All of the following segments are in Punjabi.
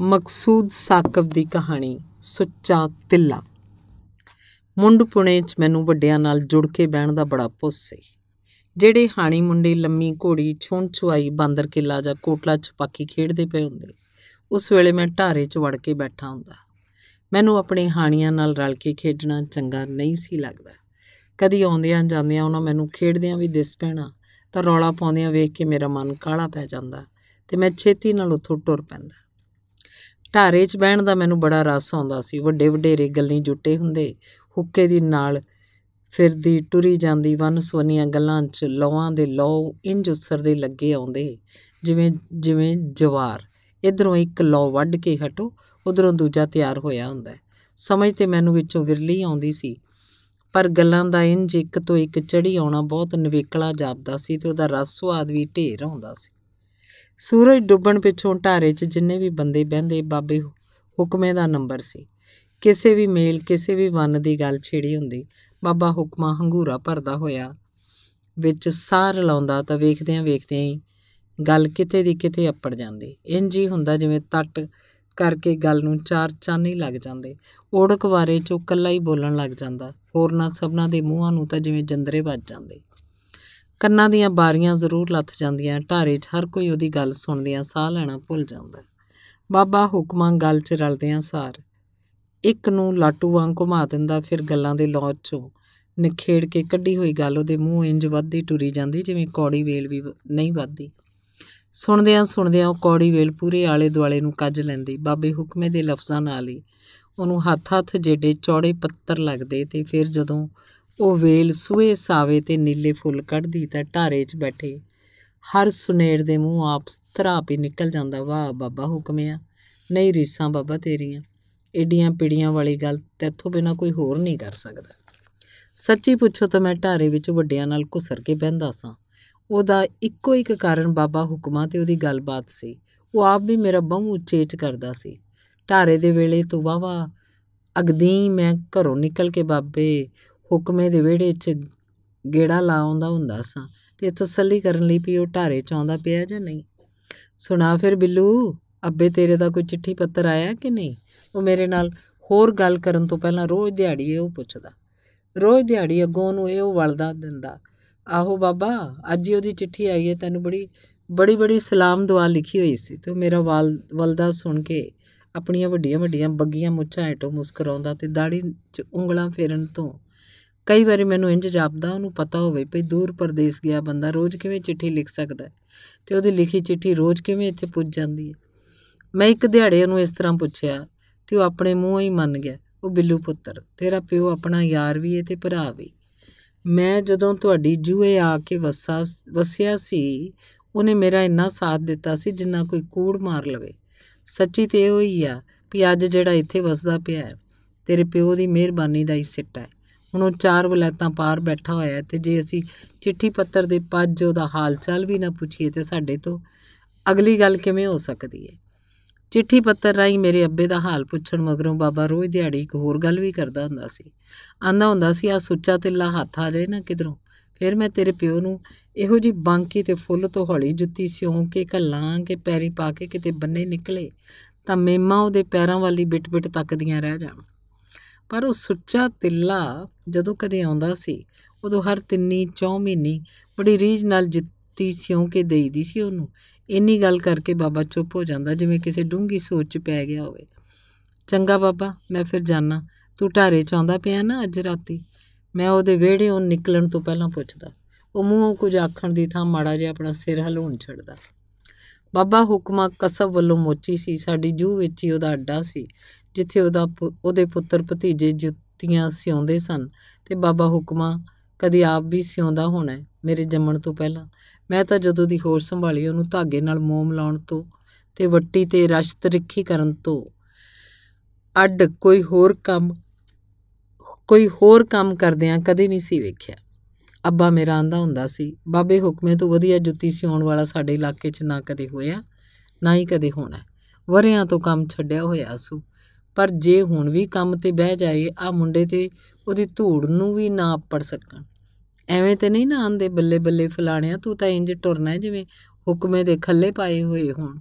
ਮਕਸੂਦ ਸਾਕਬ ਦੀ ਕਹਾਣੀ, ਸੁੱਚਾ ਤਿੱਲਾ। ਮੁੰਡ ਪੁਣੇ 'ਚ ਮੈਨੂੰ ਵੱਡਿਆਂ ਨਾਲ ਜੁੜ ਕੇ ਬਹਿਣ ਦਾ ਬੜਾ ਪੁੱਸ ਸੀ। ਜਿਹੜੇ ਹਾਣੀ ਮੁੰਡੇ ਲੰਮੀ ਘੋੜੀ ਛੁਣ ਛੁਆਈ ਬਾਂਦਰ ਕਿੱਲਾ ਜਾਂ ਕੋਟਲਾ ਛਪਾਕੀ ਖੇਡਦੇ ਪਏ ਹੁੰਦੇ, ਉਸ ਵੇਲੇ ਮੈਂ ਢਾਰੇ 'ਚ ਵੜ ਕੇ ਬੈਠਾ ਹੁੰਦਾ। ਮੈਨੂੰ ਆਪਣੇ ਹਾਣੀਆਂ ਨਾਲ ਰਲ ਕੇ ਖੇਡਣਾ ਚੰਗਾ ਨਹੀਂ ਸੀ ਲੱਗਦਾ। ਕਦੀ ਆਉਂਦਿਆਂ ਜਾਂਦਿਆਂ ਉਹਨਾਂ ਮੈਨੂੰ ਖੇਡਦਿਆਂ ਵੀ ਦਿਸ ਪੈਣਾ, ਤਾਂ ਰੌਲਾ ਪਾਉਂਦਿਆਂ ਵੇਖ ਕੇ ਮੇਰਾ ਮਨ ਕਾਲਾ ਪੈ ਜਾਂਦਾ ਤੇ ਮੈਂ ਛੇਤੀ ਨਾਲ ਉੱਥੋਂ ਟੁਰ ਪੈਂਦਾ। ਢਾਰੇ 'ਚ ਬਹਿਣ ਦਾ ਮੈਨੂੰ ਬੜਾ ਰਸ ਆਉਂਦਾ ਸੀ। ਵੱਡੇ ਵਡੇਰੇ ਗੱਲੀ ਜੁੱਟੇ ਹੁੰਦੇ, ਹੁੱਕੇ ਦੀ ਨਾਲ ਫਿਰਦੀ ਟੁਰੀ ਜਾਂਦੀ ਵਨ ਸਵਨੀਆਂ ਗੱਲਾਂ 'ਚ, ਲੌਆਂ ਦੇ ਲੌ ਇੰਜ ਉਸਰਦੇ ਲੱਗੇ ਆਉਂਦੇ, ਜਿਵੇਂ ਜਿਵੇਂ ਜਵਾਰ। ਇਧਰੋਂ ਇੱਕ ਲੌ ਵੱਢ ਕੇ ਹਟੋ, ਉਧਰੋਂ ਦੂਜਾ ਤਿਆਰ ਹੋਇਆ ਹੁੰਦਾ। ਸਮਝ ਤੇ ਮੈਨੂੰ ਵਿੱਚੋਂ ਵਿਰਲੀ ਆਉਂਦੀ ਸੀ। ਪਰ ਗੱਲਾਂ ਦਾ ਇੰਜ ਇੱਕ ਤੋਂ ਇੱਕ ਚੜੀ ਆਉਣਾ ਬਹੁਤ ਨਵੇਕਲਾ ਜਾਪਦਾ ਸੀ ਤੇ ਉਹਦਾ ਰਸ ਸੁਆਦ ਵੀ ਢੇਰ ਆਉਂਦਾ ਸੀ। ਸੂਰਜ ਡੁੱਬਣ ਪਿੱਛੋਂ ਢਾਰੇ 'ਚ ਜਿੰਨੇ ਵੀ ਬੰਦੇ ਬਹਿੰਦੇ, ਬਾਬੇ ਹੁਕਮੇ ਦਾ ਨੰਬਰ ਸੀ। ਕਿਸੇ ਵੀ ਮੇਲ, ਕਿਸੇ ਵੀ ਵੰਨ ਦੀ ਗੱਲ ਛੇੜੀ ਹੁੰਦੀ। ਬਾਬਾ ਹੁਕਮਾ ਹੰਗੂਰਾ ਭਰਦਾ ਹੋਇਆ ਵਿੱਚ ਸਾਹ ਰਲਾਉਂਦਾ ਤਾਂ ਵੇਖਦਿਆਂ ਵੇਖਦਿਆਂ ਹੀ ਗੱਲ ਕਿਤੇ ਦੀ ਕਿਤੇ ਅੱਪੜ ਜਾਂਦੀ। ਇੰਜ ਹੀ ਹੁੰਦਾ ਜਿਵੇਂ ਤੱਟ ਕਰਕੇ ਗੱਲ ਨੂੰ ਚਾਰ ਚਾਨੀ ਲੱਗ ਜਾਂਦੇ। ਓੜਕ ਵਾਰੇ ਚੋਂ ਕੱਲਾ ਹੀ ਬੋਲਣ ਲੱਗ ਜਾਂਦਾ। ਹੋਰਨਾਂ ਸਭਨਾਂ ਦੇ ਮੂੰਹਾਂ ਨੂੰ ਤਾਂ ਜਿਵੇਂ ਜੰਦਰੇ ਵੱਜ ਜਾਂਦੇ। ਕੰਨਾਂ ਦੀਆਂ ਬਾਰੀਆਂ ਜ਼ਰੂਰ ਲੱਥ ਜਾਂਦੀਆਂ ਢਾਰੇ 'ਚ ਹਰ ਕੋਈ ਉਹਦੀ ਗੱਲ ਸੁਣਦਿਆਂ ਸਾਹ ਲੈਣਾ ਭੁੱਲ ਜਾਂਦਾ ਬਾਬਾ ਹੁਕਮਾਂ ਗੱਲ 'ਚ ਰਲਦਿਆਂ ਸਾਰ ਇੱਕ ਨੂੰ ਲਾਟੂ ਵਾਂਗ ਘੁਮਾ ਦਿੰਦਾ, ਫਿਰ ਗੱਲਾਂ ਦੇ ਲੌਚ 'ਚੋਂ ਨਿਖੇੜ ਕੇ ਕੱਢੀ ਹੋਈ ਗੱਲ ਉਹਦੇ ਮੂੰਹ ਇੰਜ ਵੱਧਦੀ ਟੁਰੀ ਜਾਂਦੀ, ਜਿਵੇਂ ਕੌੜੀ ਵੇਲ ਵੀ ਨਹੀਂ ਵੱਧਦੀ। ਸੁਣਦਿਆਂ ਸੁਣਦਿਆਂ ਉਹ ਕੌੜੀ ਵੇਲ ਪੂਰੇ ਆਲੇ ਦੁਆਲੇ ਨੂੰ ਕੱਜ ਲੈਂਦੀ। ਬਾਬੇ ਹੁਕਮੇ ਦੇ ਲਫ਼ਜ਼ਾਂ ਨਾਲ ਹੀ ਉਹਨੂੰ ਹੱਥ-ਹੱਥ ਜਿਹੜੇ ਚੌੜੇ ਪੱਤਰ ਲੱਗਦੇ ਤੇ ਫਿਰ ਜਦੋਂ ਉਹ ਵੇਲ ਸੂਏ ਸਾਵੇ ਤੇ ਨੀਲੇ ਫੁੱਲ ਕੱਢਦੀ ਤਾਂ ਢਾਰੇ 'ਚ ਬੈਠੇ। ਹਰ ਸੁਨੇਰ ਦੇ ਮੂੰਹ ਆਪ ਧਰਾਪ ਨਿਕਲ ਜਾਂਦਾ। ਵਾਹ ਬਾਬਾ ਹੁਕਮਿਆ ਨਹੀਂ ਰੀਸਾਂ ਬਾਬਾ ਤੇਰੀਆਂ। ਏਡੀਆਂ ਪੀੜੀਆਂ ਵਾਲੀ ਗੱਲ ਤੇਥੋਂ ਬਿਨਾ ਕੋਈ ਹੋਰ ਨਹੀਂ ਕਰ ਸਕਦਾ। ਸੱਚੀ ਪੁੱਛੋ ਤਾਂ ਮੈਂ ਢਾਰੇ ਵਿੱਚ ਵੱਡਿਆਂ ਨਾਲ ਘੁਸਰ ਕੇ ਬਹਿੰਦਾ ਸਾਂ। ਉਹਦਾ ਇੱਕੋ ਇੱਕ ਕਾਰਨ ਬਾਬਾ ਹੁਕਮਾਂ ਤੇ ਉਹਦੀ ਗੱਲਬਾਤ ਸੀ। ਉਹ ਆਪ ਵੀ ਮੇਰਾ ਬਹੁ ਉਚੇਚ ਕਰਦਾ ਸੀ। ਢਾਰੇ ਦੇ ਵੇਲੇ ਤੋਂ ਵਾਵਾ ਅਗਦੀ ਮੈਂ ਘਰੋਂ ਨਿਕਲ ਕੇ ਬਾਬੇ ਹੁਕਮੇ ਦੇ ਵਿਹੜੇ 'ਚ ਗੇੜਾ ਲਾ ਆਉਂਦਾ ਹੁੰਦਾ ਸਾਂ ਤੇ ਤਸੱਲੀ ਕਰਨ ਲਈ ਵੀ ਉਹ ਢਾਰੇ 'ਚ ਆਉਂਦਾ ਪਿਆ ਜਾਂ ਨਹੀਂ? ਸੁਣਾ ਫਿਰ ਬਿੱਲੂ, ਅੱਬੇ ਤੇਰੇ ਦਾ ਕੋਈ ਚਿੱਠੀ ਪੱਤਰ ਆਇਆ ਕਿ ਨਹੀਂ? ਉਹ ਮੇਰੇ ਨਾਲ ਹੋਰ ਗੱਲ ਕਰਨ ਤੋਂ ਪਹਿਲਾਂ ਰੋਜ਼ ਦਿਹਾੜੀ ਇਹ ਉਹ ਪੁੱਛਦਾ। ਰੋਜ਼ ਦਿਹਾੜੀ ਅੱਗੋਂ ਨੂੰ ਇਹ ਉਹ ਵਲਦਾ ਦਿੰਦਾ, ਆਹੋ ਬਾਬਾ, ਅੱਜ ਹੀ ਉਹਦੀ ਚਿੱਠੀ ਆਈ ਹੈ ਤੈਨੂੰ ਬੜੀ ਬੜੀ ਬੜੀ ਸਲਾਮ ਦੁਆ ਲਿਖੀ ਹੋਈ ਸੀ। ਤੇ ਮੇਰਾ ਵਾਲ, ਵਲਦਾ ਸੁਣ ਕੇ ਆਪਣੀਆਂ ਵੱਡੀਆਂ ਵੱਡੀਆਂ ਬੱਗੀਆਂ ਮੁੱਛਾਂ ਹੇਠੋਂ ਮੁਸਕਰਾਉਂਦਾ ਤੇ ਦਾੜੀ 'ਚ ਉਂਗਲਾਂ ਫੇਰਨ ਤੋਂ ਕਈ ਵਾਰੀ ਮੈਨੂੰ ਇੰਜ ਜਾਪਦਾ, ਉਹਨੂੰ ਪਤਾ ਹੋਵੇ ਭਈ ਦੂਰ ਪਰਦੇਸ ਗਿਆ ਬੰਦਾ, ਰੋਜ਼ ਕਿਵੇਂ ਚਿੱਠੀ ਲਿਖ ਸਕਦਾ ਤੇ ਉਹਦੀ ਲਿਖੀ ਚਿੱਠੀ ਰੋਜ਼ ਕਿਵੇਂ ਇੱਥੇ ਪੁੱਜ ਜਾਂਦੀ ਹੈ? ਮੈਂ ਇੱਕ ਦਿਹਾੜੇ ਉਹਨੂੰ ਇਸ ਤਰ੍ਹਾਂ ਪੁੱਛਿਆ, ਤੇ ਉਹ ਆਪਣੇ ਮੂੰਹੋਂ ਹੀ ਮੰਨ ਗਿਆ, ਉਹ ਬਿੱਲੂ ਪੁੱਤਰ, ਤੇਰਾ ਪਿਓ ਆਪਣਾ ਯਾਰ ਵੀ ਹੈ ਤੇ ਭਰਾ ਵੀ। ਮੈਂ ਜਦੋਂ ਤੁਹਾਡੀ ਜੂਏ ਆ ਕੇ ਵਸਾ, ਵਸਿਆ ਸੀ, ਉਹਨੇ ਮੇਰਾ ਇੰਨਾ ਸਾਥ ਦਿੱਤਾ ਸੀ ਜਿੰਨਾ ਕੋਈ ਕੂੜ ਮਾਰ ਲਵੇ। ਸੱਚੀ ਤੇ ਇਹੋ ਹੀ ਆ ਵੀ ਅੱਜ ਜਿਹੜਾ ਇੱਥੇ ਵਸਦਾ ਪਿਆ ਤੇਰੇ ਪਿਓ ਦੀ ਮਿਹਰਬਾਨੀ ਦਾ ਹੀ ਸਿੱਟਾ ਹੈ। ਹੁਣ ਉਹ ਚਾਰ ਵਲੈਤਾਂ ਪਾਰ ਬੈਠਾ ਹੋਇਆ ਤੇ ਜੇ ਅਸੀਂ ਚਿੱਠੀ ਪੱਤਰ ਦੇ ਪੱਜ ਉਹਦਾ ਹਾਲ ਚਾਲ ਵੀ ਨਾ ਪੁੱਛੀਏ ਤੇ ਸਾਡੇ ਤੋਂ ਅਗਲੀ ਗੱਲ ਕਿਵੇਂ ਹੋ ਸਕਦੀ ਹੈ? ਚਿੱਠੀ ਪੱਤਰ ਰਾਹੀਂ ਮੇਰੇ ਅੱਬੇ ਦਾ ਹਾਲ ਪੁੱਛਣ ਮਗਰੋਂ ਬਾਬਾ ਰੋਜ਼ ਦਿਹਾੜੀ ਇੱਕ ਹੋਰ ਗੱਲ ਵੀ ਕਰਦਾ ਹੁੰਦਾ ਸੀ। ਆਂਦਾ ਹੁੰਦਾ ਸੀ ਆ ਸੁੱਚਾ ਤਿੱਲਾ ਹੱਥ ਆ ਜਾਏ ਨਾ ਕਿਧਰੋਂ? ਫਿਰ ਮੈਂ ਤੇਰੇ ਪਿਓ ਨੂੰ ਇਹੋ ਜੀ ਬਾਂਕੀ ਤੇ ਫੁੱਲ ਤੋਂ ਹੌਲੀ ਜੁੱਤੀ ਸਿਉਂ ਕੇ ਘੱਲਾਂ ਕੇ ਪੈਰੀ ਪਾ ਕੇ ਕਿਤੇ ਬੰਨੇ ਨਿਕਲੇ ਤਾਂ ਮੇਮਾ ਉਹਦੇ ਪੈਰਾਂ ਵਾਲੀ ਬਿਟ-ਬਿਟ ਤੱਕਦੀਆਂ ਰਹਿ ਜਾਣ। ਪਰ ਉਹ ਸੁੱਚਾ ਤਿੱਲਾ ਜਦੋਂ ਕਦੇ ਆਉਂਦਾ ਸੀ, ਉਦੋਂ ਹਰ ਤਿੰਨੀ ਚੌ ਮਹੀਨੀ ਬੜੀ ਰੀਝ ਨਾਲ ਜਿੱਤੀ ਸਿਉਂ ਕੇ ਦੇਈਦੀ ਸੀ ਉਹਨੂੰ। ਇੰਨੀ ਗੱਲ ਕਰਕੇ ਬਾਬਾ ਚੁੱਪ ਹੋ ਜਾਂਦਾ ਜਿਵੇਂ ਕਿਸੇ ਡੂੰਗੀ ਸੋਚ 'ਚ ਪੈ ਗਿਆ ਹੋਵੇ। ਚੰਗਾ ਬਾਬਾ, ਮੈਂ ਫਿਰ ਜਾਣਾ ਤੂੰ ਢਾਰੇ 'ਚ ਆਉਂਦਾ ਪਿਆ ਨਾ ਅੱਜ ਰਾਤੀ। ਮੈਂ ਉਹਦੇ ਵਿਹੜੇ ਵਿਹੜੇੋਂ ਨਿਕਲਣ ਤੋਂ ਪਹਿਲਾਂ ਪੁੱਛਦਾ। ਉਹ ਮੂੰਹੋਂ ਕੁਝ ਆਖਣ ਦੀ ਥਾਂ ਮਾੜਾ ਜਿਹਾ ਆਪਣਾ ਸਿਰ ਹਲਾਉਣ ਛੱਡਦਾ। ਬਾਬਾ ਹੁਕਮਾ ਕਸਬ ਵੱਲੋਂ ਮੋਚੀ ਸੀ, ਸਾਡੀ ਜੂ ਵਿੱਚ ਹੀ ਉਹਦਾ ਅੱਡਾ ਸੀ, ਜਿੱਥੇ ਉਹਦਾ ਉਹਦੇ ਪੁੱਤਰ ਭਤੀਜੇ ਜੁੱਤੀਆਂ ਸਿਉਂਦੇ ਸਨ ਤੇ ਬਾਬਾ ਹੁਕਮਾ ਕਦੀ ਆਪ ਵੀ ਸਿਉਂਦਾ ਹੋਣਾ ਮੇਰੇ ਜੰਮਣ ਤੋਂ ਪਹਿਲਾਂ। ਮੈਂ ਤਾਂ ਜਦੋਂ ਦੀ ਹੋਸ਼ ਸੰਭਾਲੀ ਉਹਨੂੰ ਧਾਗੇ ਨਾਲ ਮੋਮ ਲਾਉਣ ਤੋਂ ਤੇ ਵੱਟੀ ਤੇ ਰਸ਼ਤ ਰਿੱਖੀ ਕਰਨ ਤੋਂ, ਅੱਡ ਕੋਈ ਹੋਰ ਕੰਮ, ਕੋਈ ਹੋਰ ਕੰਮ ਕਰਦਿਆਂ ਕਦੇ ਨਹੀਂ ਸੀ ਵੇਖਿਆ। ਅੱਬਾ ਮੇਰਾ ਆਂਦਾ ਹੁੰਦਾ ਸੀ। ਬਾਬੇ ਹੁਕਮੇ ਤੋਂ ਵਧੀਆ ਜੁੱਤੀ ਸਿਉਣ ਵਾਲਾ ਸਾਡੇ ਇਲਾਕੇ 'ਚ ਨਾ ਕਦੇ ਹੋਇਆ, ਨਾ ਹੀ ਕਦੇ ਹੋਣਾ। ਵਰਿਆਂ ਤੋਂ ਕੰਮ ਛੱਡਿਆ ਹੋਇਆ ਸੂ ਪਰ ਜੇ ਹੁਣ ਵੀ ਕੰਮ ਤੇ ਬਹਿ ਜਾਏ ਆ ਮੁੰਡੇ ਤੇ ਉਹਦੀ ਧੂੜ ਨੂੰ ਵੀ ਨਾ ਪੜ ਸਕਣ। ਐਵੇਂ ਤੇ ਨਹੀਂ ਨਾ ਆਂਦੇ ਬੱਲੇ ਬੱਲੇ, ਫਲਾਣਿਆ ਤੂੰ ਤਾਂ ਇੰਜ ਟੁਰਨਾ ਜਿਵੇਂ ਹੁਕਮੇ ਦੇ ਖੱਲੇ ਪਾਏ ਹੋਏ ਹੋਣ।